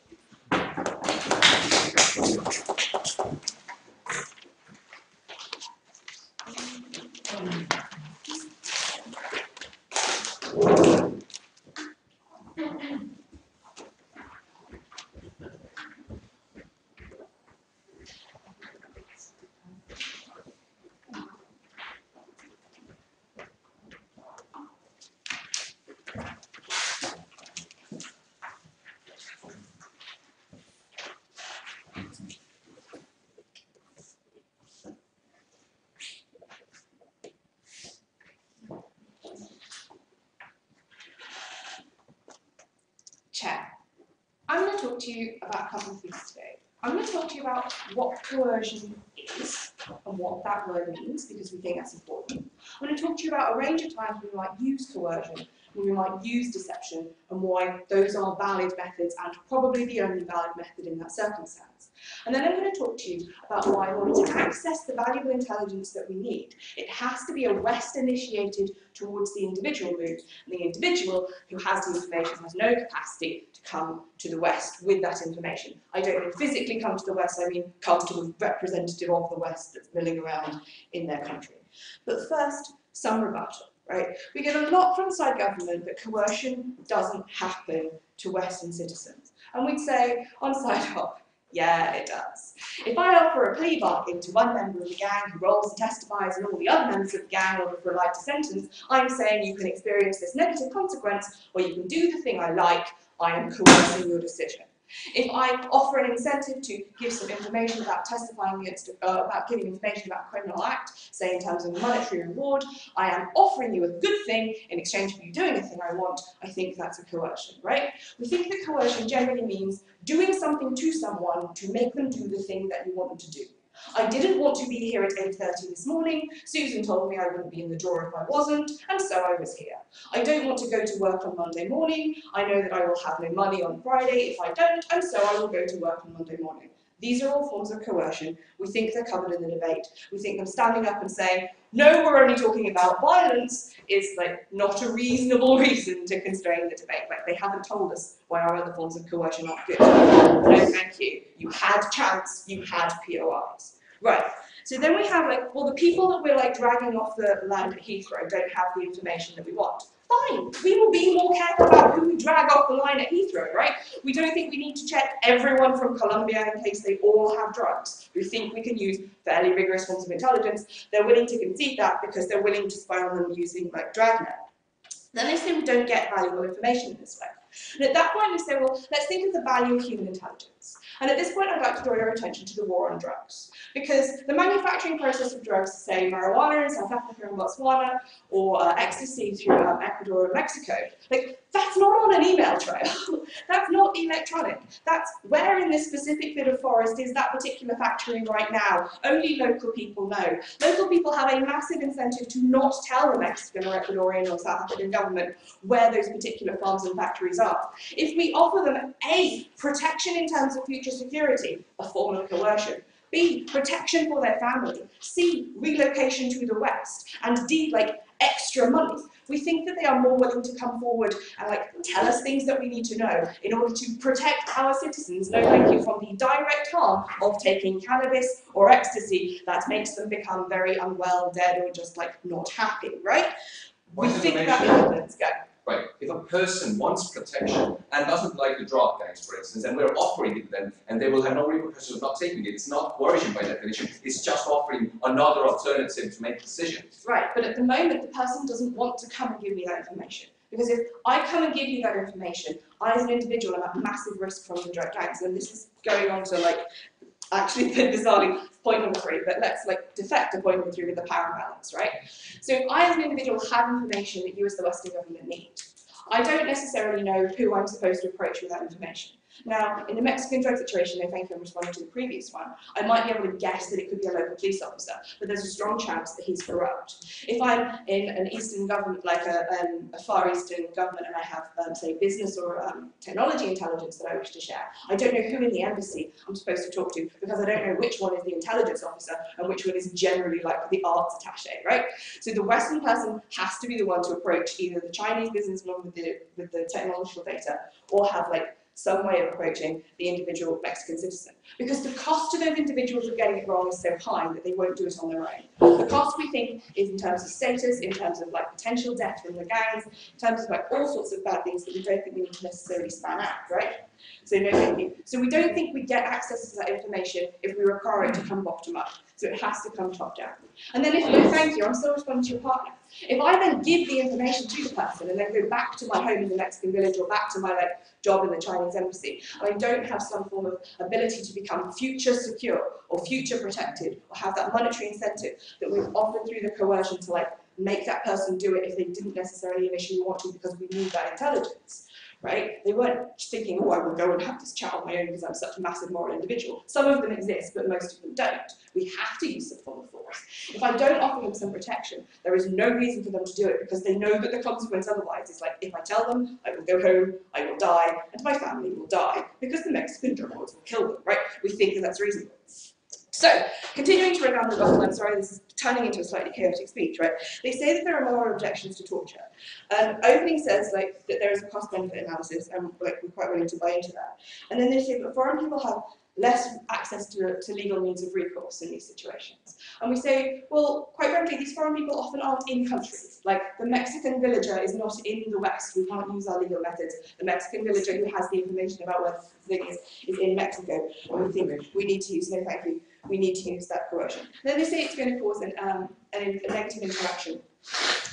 Chair, I'm going to talk to you about a couple of things today. I'm going to talk to you about coercion is and what that word means because we think that's important. I'm going to talk to you about a range of times when we might use coercion, when we might use deception, why those are valid methods and probably the only valid method in that circumstance. And then I'm going to talk to you about why, in order to access the valuable intelligence that we need, it has to be a West initiated towards the individual move, and the individual who has the information has no capacity to come to the West with that information. I don't mean physically come to the West, I mean come to the representative of the West that's milling around in their country. But first, some rebuttal, right? We get a lot from side government that coercion doesn't happen to Western citizens. And we'd say, on side hop, yeah, it does. If I offer a plea bargain to one member of the gang who rolls and testifies and all the other members of the gang order for a lighter sentence, I'm saying you can experience this negative consequence or you can do the thing I like, I am coercing your decision. If I offer an incentive to give some information about testifying against, uh, about giving information about a criminal act, say in terms of monetary reward, I am offering you a good thing in exchange for you doing a thing I want, I think that's a coercion, right? We think that coercion generally means doing something to someone to make them do the thing that you want them to do. I didn't want to be here at 8.30 this morning. Susan told me I wouldn't be in the drawer if I wasn't, and so I was here. I don't want to go to work on Monday morning. I know that I will have no money on Friday if I don't, and so I will go to work on Monday morning. These are all forms of coercion. We think they're covered in the debate. We think them standing up and saying, no, we're only talking about violence is like not a reasonable reason to constrain the debate. Like they haven't told us why our other forms of coercion aren't good. No, thank you. You had chance, you had POIs. Right. So then we have like, well, the people that we're like dragging off the land at Heathrow don't have the information that we want. Fine, we will be more careful about who we drag off the line at Heathrow, right? We don't think we need to check everyone from Colombia in case they all have drugs. We think we can use fairly rigorous forms of intelligence. They're willing to concede that because they're willing to spy on them using like Dragnet. Then they say we don't get valuable information in this way. And at that point we say, well, let's think of the value of human intelligence. And at this point I'd like to draw your attention to the war on drugs. Because the manufacturing process of drugs, say marijuana in South Africa and Botswana, or uh, ecstasy through um, Ecuador and Mexico, like that's not on an email trail. that's not electronic. That's where in this specific bit of forest is that particular factory right now. Only local people know. Local people have a massive incentive to not tell the Mexican or Ecuadorian or South African government where those particular farms and factories are. If we offer them A, protection in terms of future security, a form of coercion, B, protection for their family, C, relocation to the West, and D, like extra money. We think that they are more willing to come forward and like tell us things that we need to know in order to protect our citizens, no thank you, from the direct harm of taking cannabis or ecstasy that makes them become very unwell, dead, or just like not happy, right? We think that happens, go. Right, if a person wants protection and doesn't like the drug gangs, for instance, and we're offering it to them, and they will have no repercussions of not taking it, it's not coercion by definition, it's just offering another alternative to make decisions. Right, but at the moment the person doesn't want to come and give me that information Because if I come and give you that information, I as an individual am at massive risk from the drug gangs, and this is going on to like actually bizarrely point number three, but let's like defect number three with the power imbalance, right? So if I as an individual have information that you as the Western government need, I don't necessarily know who I'm supposed to approach with that information. Now, in the Mexican drug situation, and thank you, I'm responding to the previous one, I might be able to guess that it could be a local police officer, but there's a strong chance that he's corrupt. If I'm in an Eastern government, like a, um, a Far Eastern government, and I have, um, say, business or um, technology intelligence that I wish to share, I don't know who in the embassy I'm supposed to talk to because I don't know which one is the intelligence officer and which one is generally like the arts attaché, right? So the Western person has to be the one to approach either the Chinese businessman with the, with the technological data or have like some way of approaching the individual Mexican citizen. Because the cost to those individuals of getting it wrong is so high that they won't do it on their own. The cost we think is in terms of status, in terms of like potential death from the gangs, in terms of like all sorts of bad things that we don't think we need to necessarily span out, right? So no thank you. So we don't think we get access to that information if we require it to come bottom up. So it has to come top down. And then if no thank you, I'm still responding to your partner. If I then give the information to the person and then go back to my home in the Mexican village or back to my like job in the Chinese embassy, and I don't have some form of ability to become future secure or future protected or have that monetary incentive that we've offered through the coercion to like make that person do it if they didn't necessarily initially want to because we need that intelligence right? They weren't thinking, oh, I will go and have this chat on my own because I'm such a massive moral individual. Some of them exist, but most of them don't. We have to use of force. If I don't offer them some protection, there is no reason for them to do it because they know that the consequence otherwise is like, if I tell them, I will go home, I will die, and my family will die because the Mexican drug lords will kill them, right? We think that that's reasonable. So, continuing to run down the gospel, I'm sorry, this is turning into a slightly chaotic speech, right? They say that there are moral objections to torture. Um, opening says like that there is a cost-benefit analysis, and like we're quite willing to buy into that. And then they say that foreign people have less access to, to legal means of recourse in these situations. And we say, well, quite frankly, these foreign people often aren't in countries. Like the Mexican villager is not in the West. We can't use our legal methods. The Mexican villager who has the information about where the thing is is in Mexico. And we think we need to use, no thank you, we need to use that coercion. Then they say it's going to cause an, um, an, a negative interaction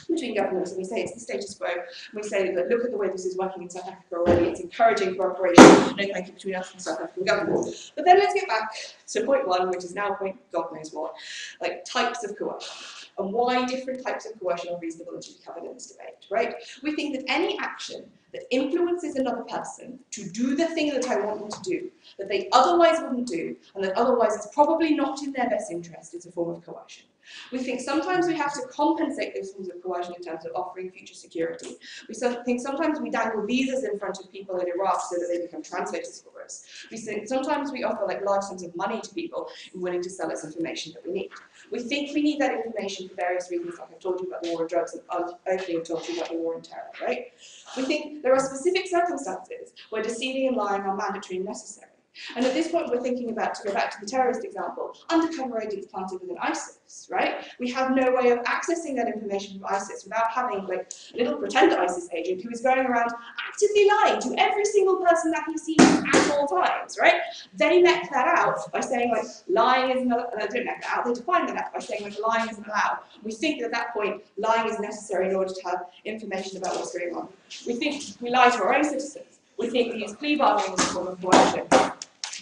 between governments, and we say it's the status quo. We say that look at the way this is working in South Africa already. It's encouraging cooperation, no thank you, between us and South African government. But then let's get back to point one, which is now point God knows what, like types of coercion and why different types of coercion are reasonable and should be covered in this debate, right? We think that any action that influences another person to do the thing that I want them to do, that they otherwise wouldn't do, and that otherwise is probably not in their best interest, is a form of coercion. We think sometimes we have to compensate those forms of coercion in terms of offering future security. We think sometimes we dangle visas in front of people in Iraq so that they become translators for us. We think sometimes we offer like large sums of money to people willing to sell us information that we need. We think we need that information for various reasons, like I've told you about the war on drugs and I've told you about the war on terror, right? We think there are specific circumstances where deceiving and lying are mandatory and necessary. And at this point, we're thinking about, to go back to the terrorist example, undercover agents planted within ISIS, right? We have no way of accessing that information from ISIS without having like a little pretend ISIS agent who is going around actively lying to every single person that he sees at all times, right? They met that out by saying like lying is not, uh, They don't met that out, they defined that by saying like lying isn't allowed. We think that at that point, lying is necessary in order to have information about what's going on. We think we lie to our own citizens. We think we use plea bargaining as a form of coercion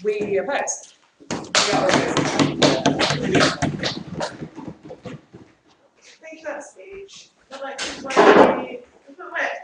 we oppose. Thank you the wit.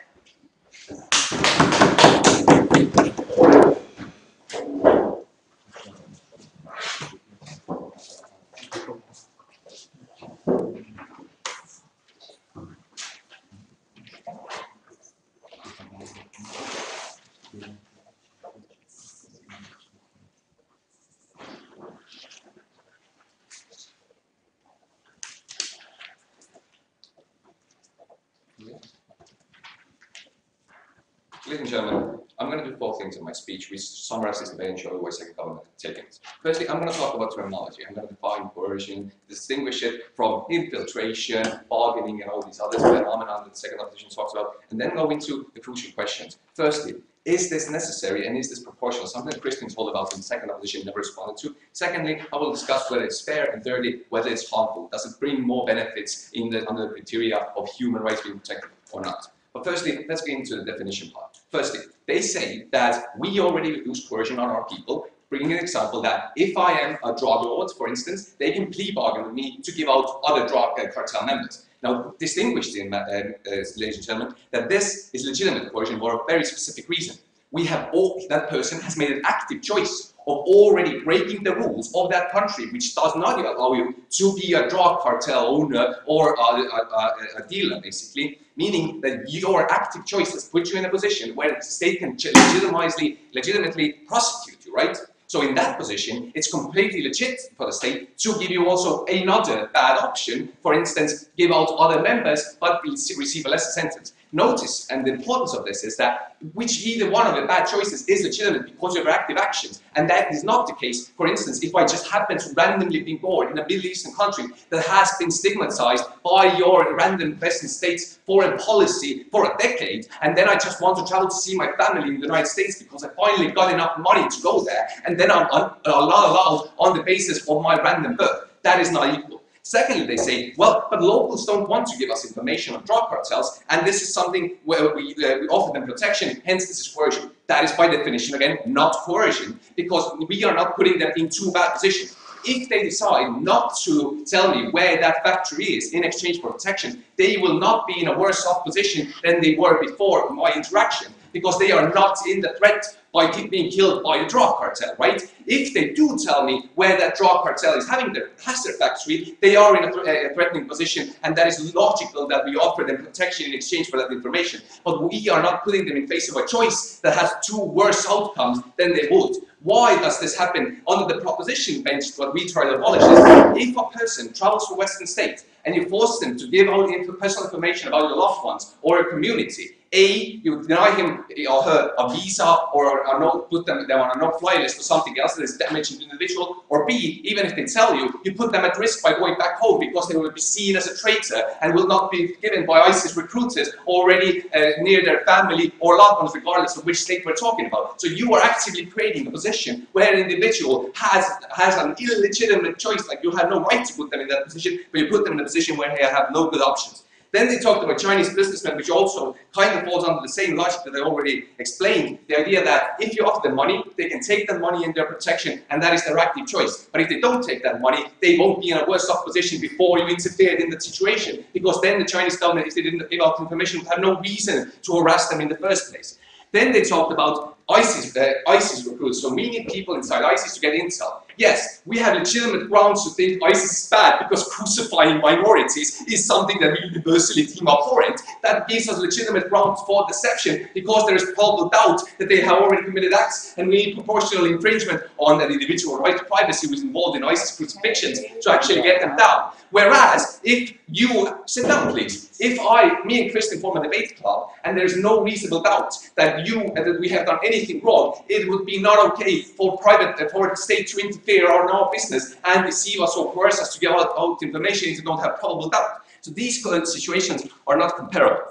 Ladies and gentlemen, I'm going to do four things in my speech, which summarizes the debate and show you where second government taking. Firstly, I'm going to talk about terminology. I'm going to define coercion, distinguish it from infiltration, bargaining, and all these other phenomena that the second opposition talks about, and then go into the crucial questions. Firstly, is this necessary and is this proportional? Something that Christian told about in the second opposition never responded to. Secondly, I will discuss whether it's fair, and thirdly, whether it's harmful. Does it bring more benefits in the, under the criteria of human rights being protected or not? But firstly, let's get into the definition part. Firstly, they say that we already use coercion on our people, bringing an example that if I am a drug lord, for instance, they can plea bargain with me to give out other drug uh, cartel members. Now, distinguished in, uh, uh, ladies and gentlemen, that this is legitimate coercion for a very specific reason. We have all, that person has made an active choice of already breaking the rules of that country, which does not allow you to be a drug cartel owner or a, a, a, dealer, basically, meaning that your active choices put you in a position where the state can legitimately, legitimately prosecute you, right? So in that position, it's completely legit for the state to give you also another bad option, for instance, give out other members but receive a lesser sentence. Notice, and the importance of this is that which either one of the bad choices is legitimate because of active actions, and that is not the case, for instance, if I just happen to randomly be born in a Middle Eastern country that has been stigmatized by your random Western states foreign policy for a decade, and then I just want to travel to see my family in the United States because I finally got enough money to go there, and then I'm uh, not allowed on the basis of my random birth. That is not equal. Secondly, they say, well, but locals don't want to give us information on drug cartels, and this is something where we, uh, we offer them protection, hence this is coercion. That is by definition, again, not coercion, because we are not putting them in too bad position. If they decide not to tell me where that factory is in exchange for protection, they will not be in a worse off position than they were before my interaction, because they are not in the threat by being killed by a drug cartel, right? If they do tell me where that drug cartel is having their their factory, they are in a, th a, threatening position, and that is logical that we offer them protection in exchange for that information. But we are not putting them in face of a choice that has two worse outcomes than they would. Why does this happen? Under the proposition bench, what we try to abolish is if a person travels to Western state and you force them to give out personal information about your loved ones or a community, a, you deny him or her a visa or a no, put them, them on a no-fly list or something else that is damaging the individual, or B, even if they tell you, you put them at risk by going back home because they will be seen as a traitor and will not be given by ISIS recruiters already uh, near their family or loved ones, regardless of which state we're talking about. So you are actively creating a position where an individual has, has an illegitimate choice, like you have no right to put them in that position, but you put them in a position where they have no good options. Then they talked about Chinese businessmen, which also kind of falls under the same logic that I already explained. The idea that if you offer them money, they can take the money in their protection, and that is their active choice. But if they don't take that money, they won't be in a worse off position before you interfered in the situation, because then the Chinese government, if they didn't give out information, would have no reason to harass them in the first place. Then they talked about ISIS, uh, ISIS recruits, so we need people inside ISIS to get intel. Yes, we have legitimate grounds to think ISIS is bad because crucifying minorities is something that we universally deem abhorrent. That gives us legitimate grounds for deception because there is probable doubt that they have already committed acts and we need proportional infringement on an individual right to privacy who is involved in ISIS crucifixions to actually get them down. Whereas, if you, sit down please, if I, me and Kristen form a debate club and there's no reasonable doubt that you, and that we have done anything wrong, it would be not okay for private, for the state to interfere on our business and deceive us or coerce us to give out, out information if you don't have probable doubt. So these situations are not comparable.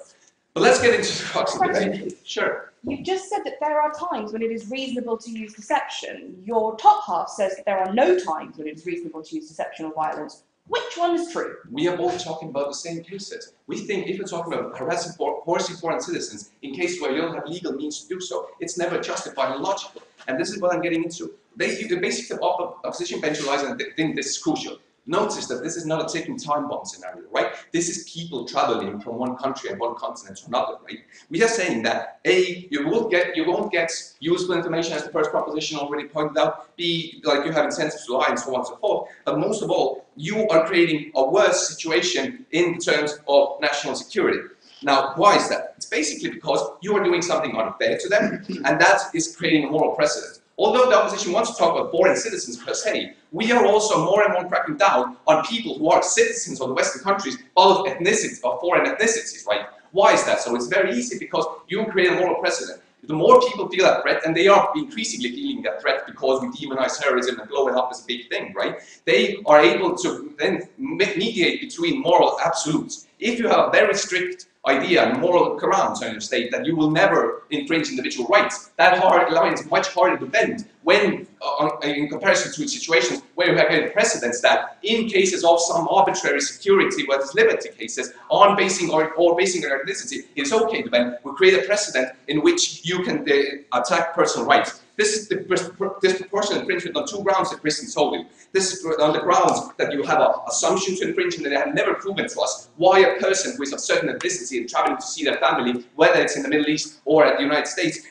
But let's get into the crux of the debate. Sure. You've just said that there are times when it is reasonable to use deception. Your top half says that there are no times when it is reasonable to use deception or violence. Which one is true? We are both talking about the same cases. We think if you're talking about harassing, coercing foreign citizens in cases where you don't have legal means to do so, it's never justified and logical. And this is what I'm getting into. They, the basic opposition bench relies on think this is crucial. Notice that this is not a ticking time bomb scenario, right? This is people traveling from one country and one continent to another, right? We are saying that A, you won't get you won't get useful information as the first proposition already pointed out, B, like you have incentives to lie and so on and so forth. But most of all, you are creating a worse situation in terms of national security. Now, why is that? It's basically because you are doing something unfair to them, and that is creating a moral precedent. Although the opposition wants to talk about foreign citizens per se, we are also more and more cracking down on people who are citizens of the Western countries, both ethnicities or foreign ethnicities, right? Why is that so? It's very easy because you create a moral precedent. The more people feel that threat, and they are increasingly feeling that threat because we demonize terrorism and blow it up as a big thing, right? They are able to then mediate between moral absolutes. If you have a very strict idea and moral grounds on your state that you will never infringe individual rights. That hard line is much harder to bend when, uh, uh, in comparison to situations where you have had precedents that in cases of some arbitrary security, whether it's liberty cases, on basing or, or basing on ethnicity, it's okay to then we create a precedent in which you can uh, attack personal rights. This is the dis- disproportionate infringement on two grounds that Kristen told you. This is on the grounds that you have an assumption to infringe and they have never proven to us why a person who is of certain ethnicity and traveling to see their family, whether it's in the Middle East or at the United States,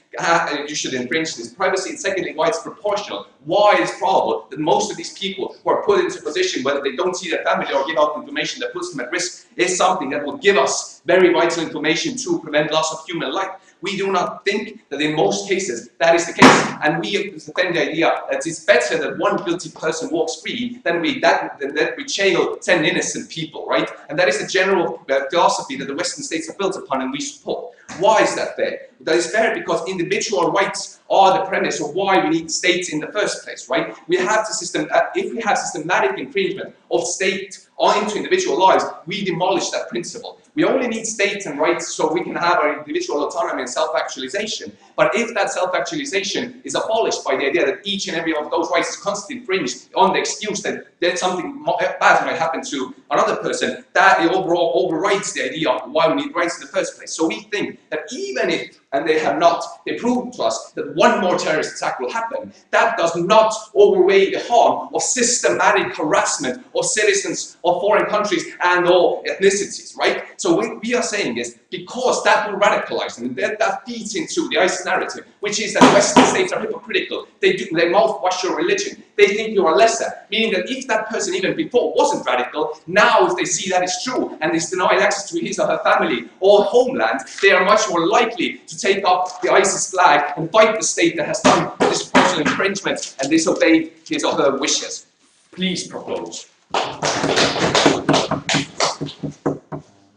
you should infringe this privacy. And secondly, why it's proportional. Why it's probable that most of these people who are put into a position whether they don't see their family or give out information that puts them at risk is something that will give us very vital information to prevent loss of human life. We do not think that in most cases that is the case, and we defend the idea that it's better that one guilty person walks free than we that than that we jail ten innocent people, right? And that is the general uh, philosophy that the Western states are built upon, and we support. Why is that fair? That is fair because individual rights are the premise of why we need states in the first place, right? We have to system uh, if we have systematic infringement of state onto individual lives, we demolish that principle. We only need states and rights so we can have our individual autonomy and self-actualization. But if that self-actualization is abolished by the idea that each and every one of those rights is constantly infringed on the excuse that, that something eh, bad might happen to another person, that overall overrides the idea of why we need rights in the first place. So we think that even if and they have not, they proved to us that one more terrorist attack will happen. That does not overweigh the harm of systematic harassment of citizens of foreign countries and all ethnicities, right? So what we are saying is because that will radicalize them, that, that feeds into the ISIS narrative, which is that Western states are hypocritical. They do, they mouthwash your religion. They think you are lesser, meaning that if that person even before wasn't radical, now if they see that is true and is denied access to his or her family or homeland, they are much more likely to take up the ISIS flag and fight the state that has done this personal infringement and disobeyed his or her wishes. Please propose.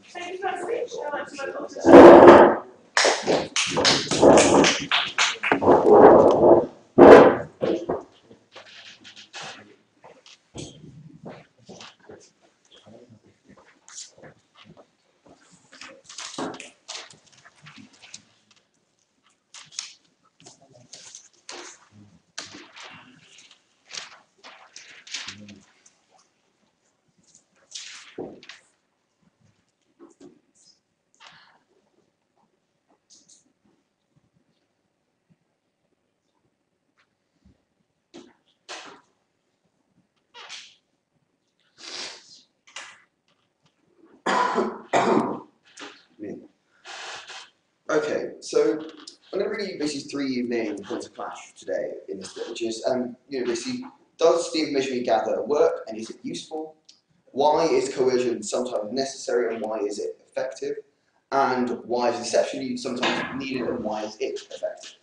Thank you for that speech. I'd like to move on to Okay, so I'm going to bring you basically three main points of clash today in this bit, which is, um, you know, basically, does the information we gather work and is it useful? Why is coercion sometimes necessary and why is it effective? And why is deception sometimes needed and why is it effective?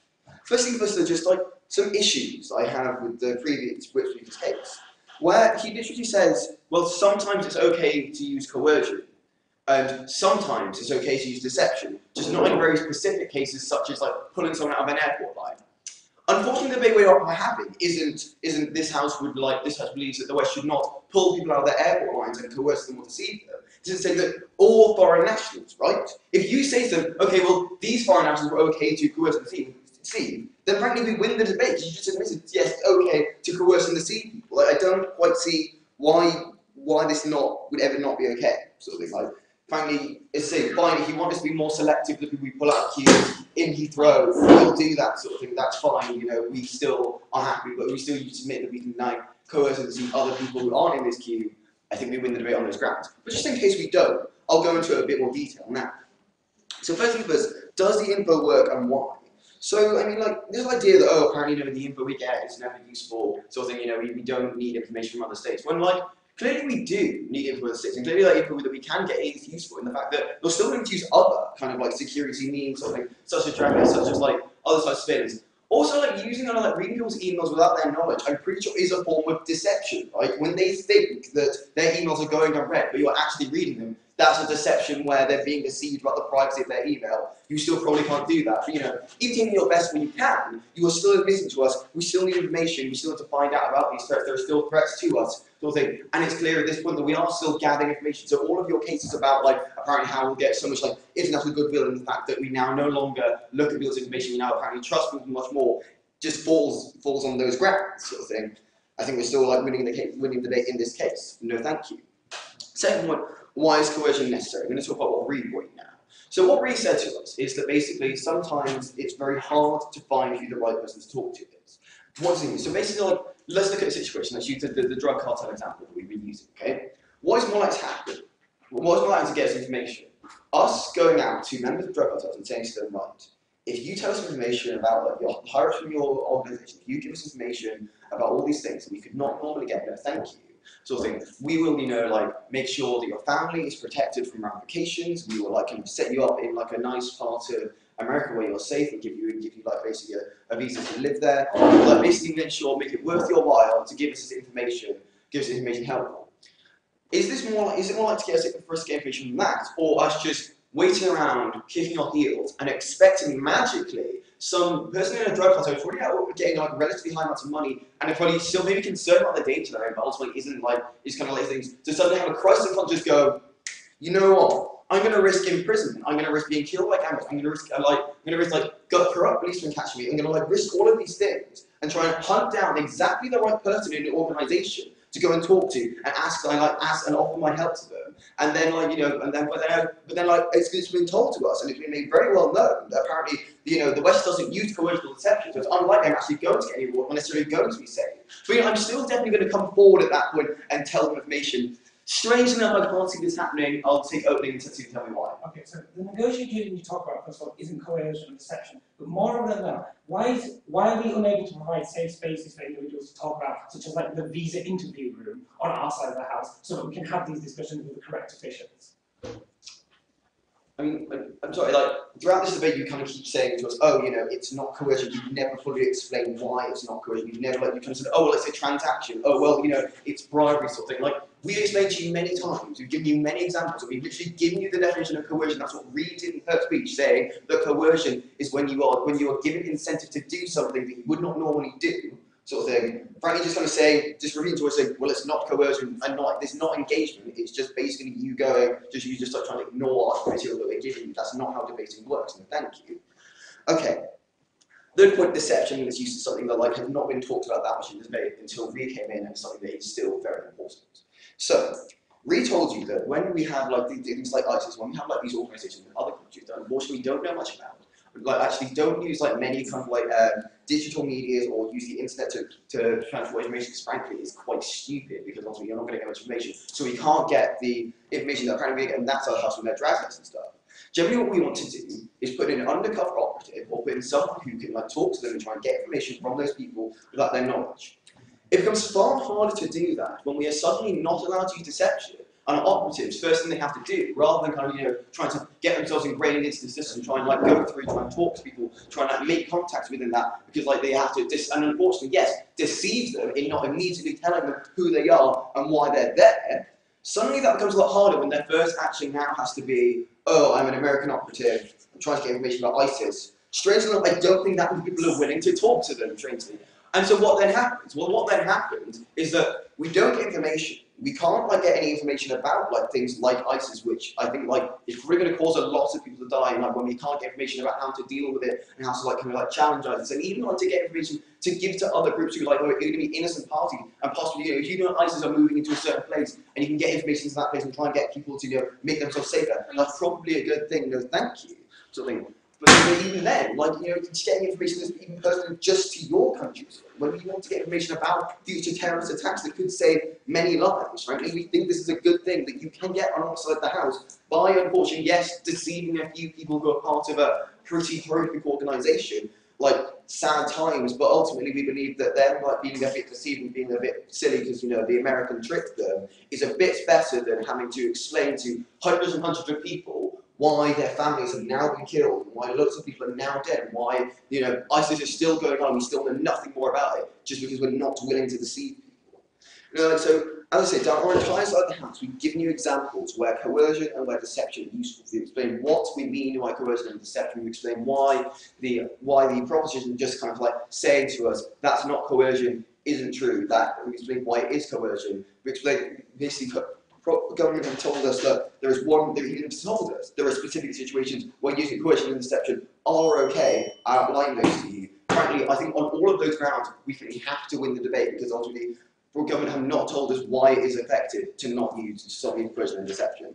First thing first, are just like some issues I have with the previous speaker's case, where he literally says, well, sometimes it's okay to use coercion, and sometimes it's okay to use deception, just not in very specific cases such as like pulling someone out of an airport line. Unfortunately, the debate we're having isn't isn't this house would like this house believes that the West should not pull people out of their airport lines and coerce them or deceive them. It doesn't say that all foreign nationals, right? If you say to them, okay, well these foreign nationals were okay to coerce and deceive, deceive then frankly we win the debate. You just admit admitted yes, it's okay to coerce and deceive people. Like, I don't quite see why why this not would ever not be okay, sort of thing. Like frankly, it's say, fine, if you want us to be more selective, the people we pull out of queues in Heathrow, we'll do that sort of thing, that's fine, you know, we still are happy, but we still submit that we can now coerce and deceive other people who aren't in this queue, I think we win the debate on those grounds. But just in case we don't, I'll go into a bit more detail now. So first thing first, does the info work and why? So, I mean, like, this idea that, oh, apparently, you know, the info we get is never useful, sort of thing, you know, we, we don't need information from other states. When, like, clearly we do need info from and clearly that info that we can get is useful in the fact that we're still going to use other kind of, like, security means, something such as Dragon, such as, like, other types of things. Also, like, using, of, like, reading people's emails without their knowledge, I'm pretty sure is a form of deception, right? When they think that their emails are going unread, but you're actually reading them, that's a deception where they're being deceived about the privacy of their email. You still probably can't do that. But, you know, even taking your best when you can, you are still admitting to us, we still need information, we still have to find out about these threats, there are still threats to us, sort of thing. And it's clear at this point that we are still gathering information. So all of your cases about like apparently how we'll get so much like international goodwill and the fact that we now no longer look at people's information, we now apparently trust people much more, just falls falls on those grounds, sort of thing. I think we're still like winning the winning the debate in this case. No, thank you. Second point, why is coercion necessary? I'm going to talk about what Reed in now. So what Reed said to us is that basically sometimes it's very hard to find who the right person to talk to is. What does mean? So basically, like, let's look at a situation. Let's use the, the, the drug cartel example that we've been using. Okay, what is more likely to happen? What is more likely to get us information? Us going out to members of drug cartels and saying to them, right, if you tell us information about like your hires from your organization, if you give us information about all these things that we could not normally get, no thank you, sort of thing, we will, you know, like make sure that your family is protected from ramifications. We will like kind of set you up in like a nice part of America where you're safe and give you give you like basically a, a visa to live there. We'll, like basically make sure, make it worth your while to give us this information, give us this information helpful. Is this more is it more like to get to get information from that, or us just waiting around, kicking our heels, and expecting magically some person in a drug cartel out getting like relatively high amounts of money and they're probably still maybe concerned about the danger they're but ultimately isn't like is kind of like things to suddenly have a crisis and can't just go, you know what? I'm gonna risk imprisonment. I'm gonna risk being killed by gangs. I'm gonna risk uh, like I'm gonna risk like corrupt policemen catching me. I'm gonna like risk all of these things and try and hunt down exactly the right person in the organisation to go and talk to and ask and like ask and offer my help to them. And then like you know, and then but then but then like it's, it's been told to us and it's been made very well known that apparently you know the West doesn't use coercible deception, so it's unlikely I'm actually going to get any reward, necessarily going to be saved. But you know, I'm still definitely going to come forward at that point and tell them information. Strange enough, I can't see this happening. I'll take opening and to tell me why. Okay, so the negotiation you talk about, first of all, isn't coercion and deception. But more than that, why is why are we unable to provide safe spaces for individuals to talk about, such as like the visa interview room on our side of the house, so that we can have these discussions with the correct officials? I mean, I'm- I'm sorry, like, throughout this debate, you kind of keep saying to us, oh, you know, it's not coercion. You've never fully explained why it's not coercion. You've never, like, you kind of said, oh, well, it's a transaction. Oh, well, you know, it's bribery sort of thing. Like, we explained to you many times. We've given you many examples. We've literally given you the definition of coercion. That's what did in her speech, saying that coercion is when you are, when you are given incentive to do something that you would not normally do, sort of thing. Frankly, just kind of saying, just repeating to us saying, well, it's not coercion and not, it's not engagement. It's just basically you going, just you just start trying to ignore our material that we're giving you. That's not how debating works. And thank you. Okay. Third point, deception is used as something that like has not been talked about that much in this debate until Reed came in and something that is still very important. So, Reed told you that when we have like these things like ISIS, when we have like these organizations in other countries that unfortunately we don't know much about, like actually don't use like many kind of like um, digital medias or use the internet to, to transfer information because frankly it's quite stupid because obviously you're not going to get much information. So we can't get the information that apparently we get and that's our house with their and stuff. Generally what we want to do is put in an undercover operative or put in someone who can like talk to them and try and get information from those people without their knowledge. It becomes far harder to do that when we are suddenly not allowed to use deception and operatives, first thing they have to do, rather than kind of, you know, trying to get themselves ingrained into the system, try and like go through, try and talk to people, try and like make contact within that, because like they have to, dis- and unfortunately, yes, deceive them in not immediately telling them who they are and why they're there. Suddenly that becomes a lot harder when their first action now has to be, oh, I'm an American operative, I'm trying to get information about ISIS. Strangely enough, I don't think that many people are willing to talk to them, strangely. And so what then happens? Well, what then happens is that we don't get information. We can't like get any information about like things like ISIS, which I think like is probably going to cause a lot of people to die. And like when we can't get information about how to deal with it and how to like kind of like challenge ISIS, and even like to get information to give to other groups who like are going to be innocent parties and possibly you know if you know ISIS are moving into a certain place and you can get information to that place and try and get people to you know make themselves safer, that's probably a good thing. No, thank you, sort of But even then, like, you know, just getting information that's even personal just to your country. When you want to get information about future terrorist attacks that could save many lives, frankly, we think this is a good thing that you can get on outside the house by, unfortunately, yes, deceiving a few people who are part of a pretty horrific organisation, like sad times, but ultimately we believe that them like being a bit deceived and being a bit silly because you know the American tricked them is a bit better than having to explain to hundreds and hundreds of people why their families have now been killed, why lots of people are now dead, why you know ISIS is still going on. We still know nothing more about it, just because we're not willing to deceive people. You know, so as I said, down our entire side of the house, we've given you examples where coercion and where deception are useful. We explain what we mean by coercion and deception. We explain why the why the proposition just kind of like saying to us that's not coercion isn't true. That we explain why it is coercion. We explain basically government have told us that there is one, they even told us there are specific situations where using coercion and deception are okay. Uh, I outlined those to you. frankly, I think on all of those grounds, we we have to win the debate because ultimately, the government have not told us why it is effective to not use coercion and deception.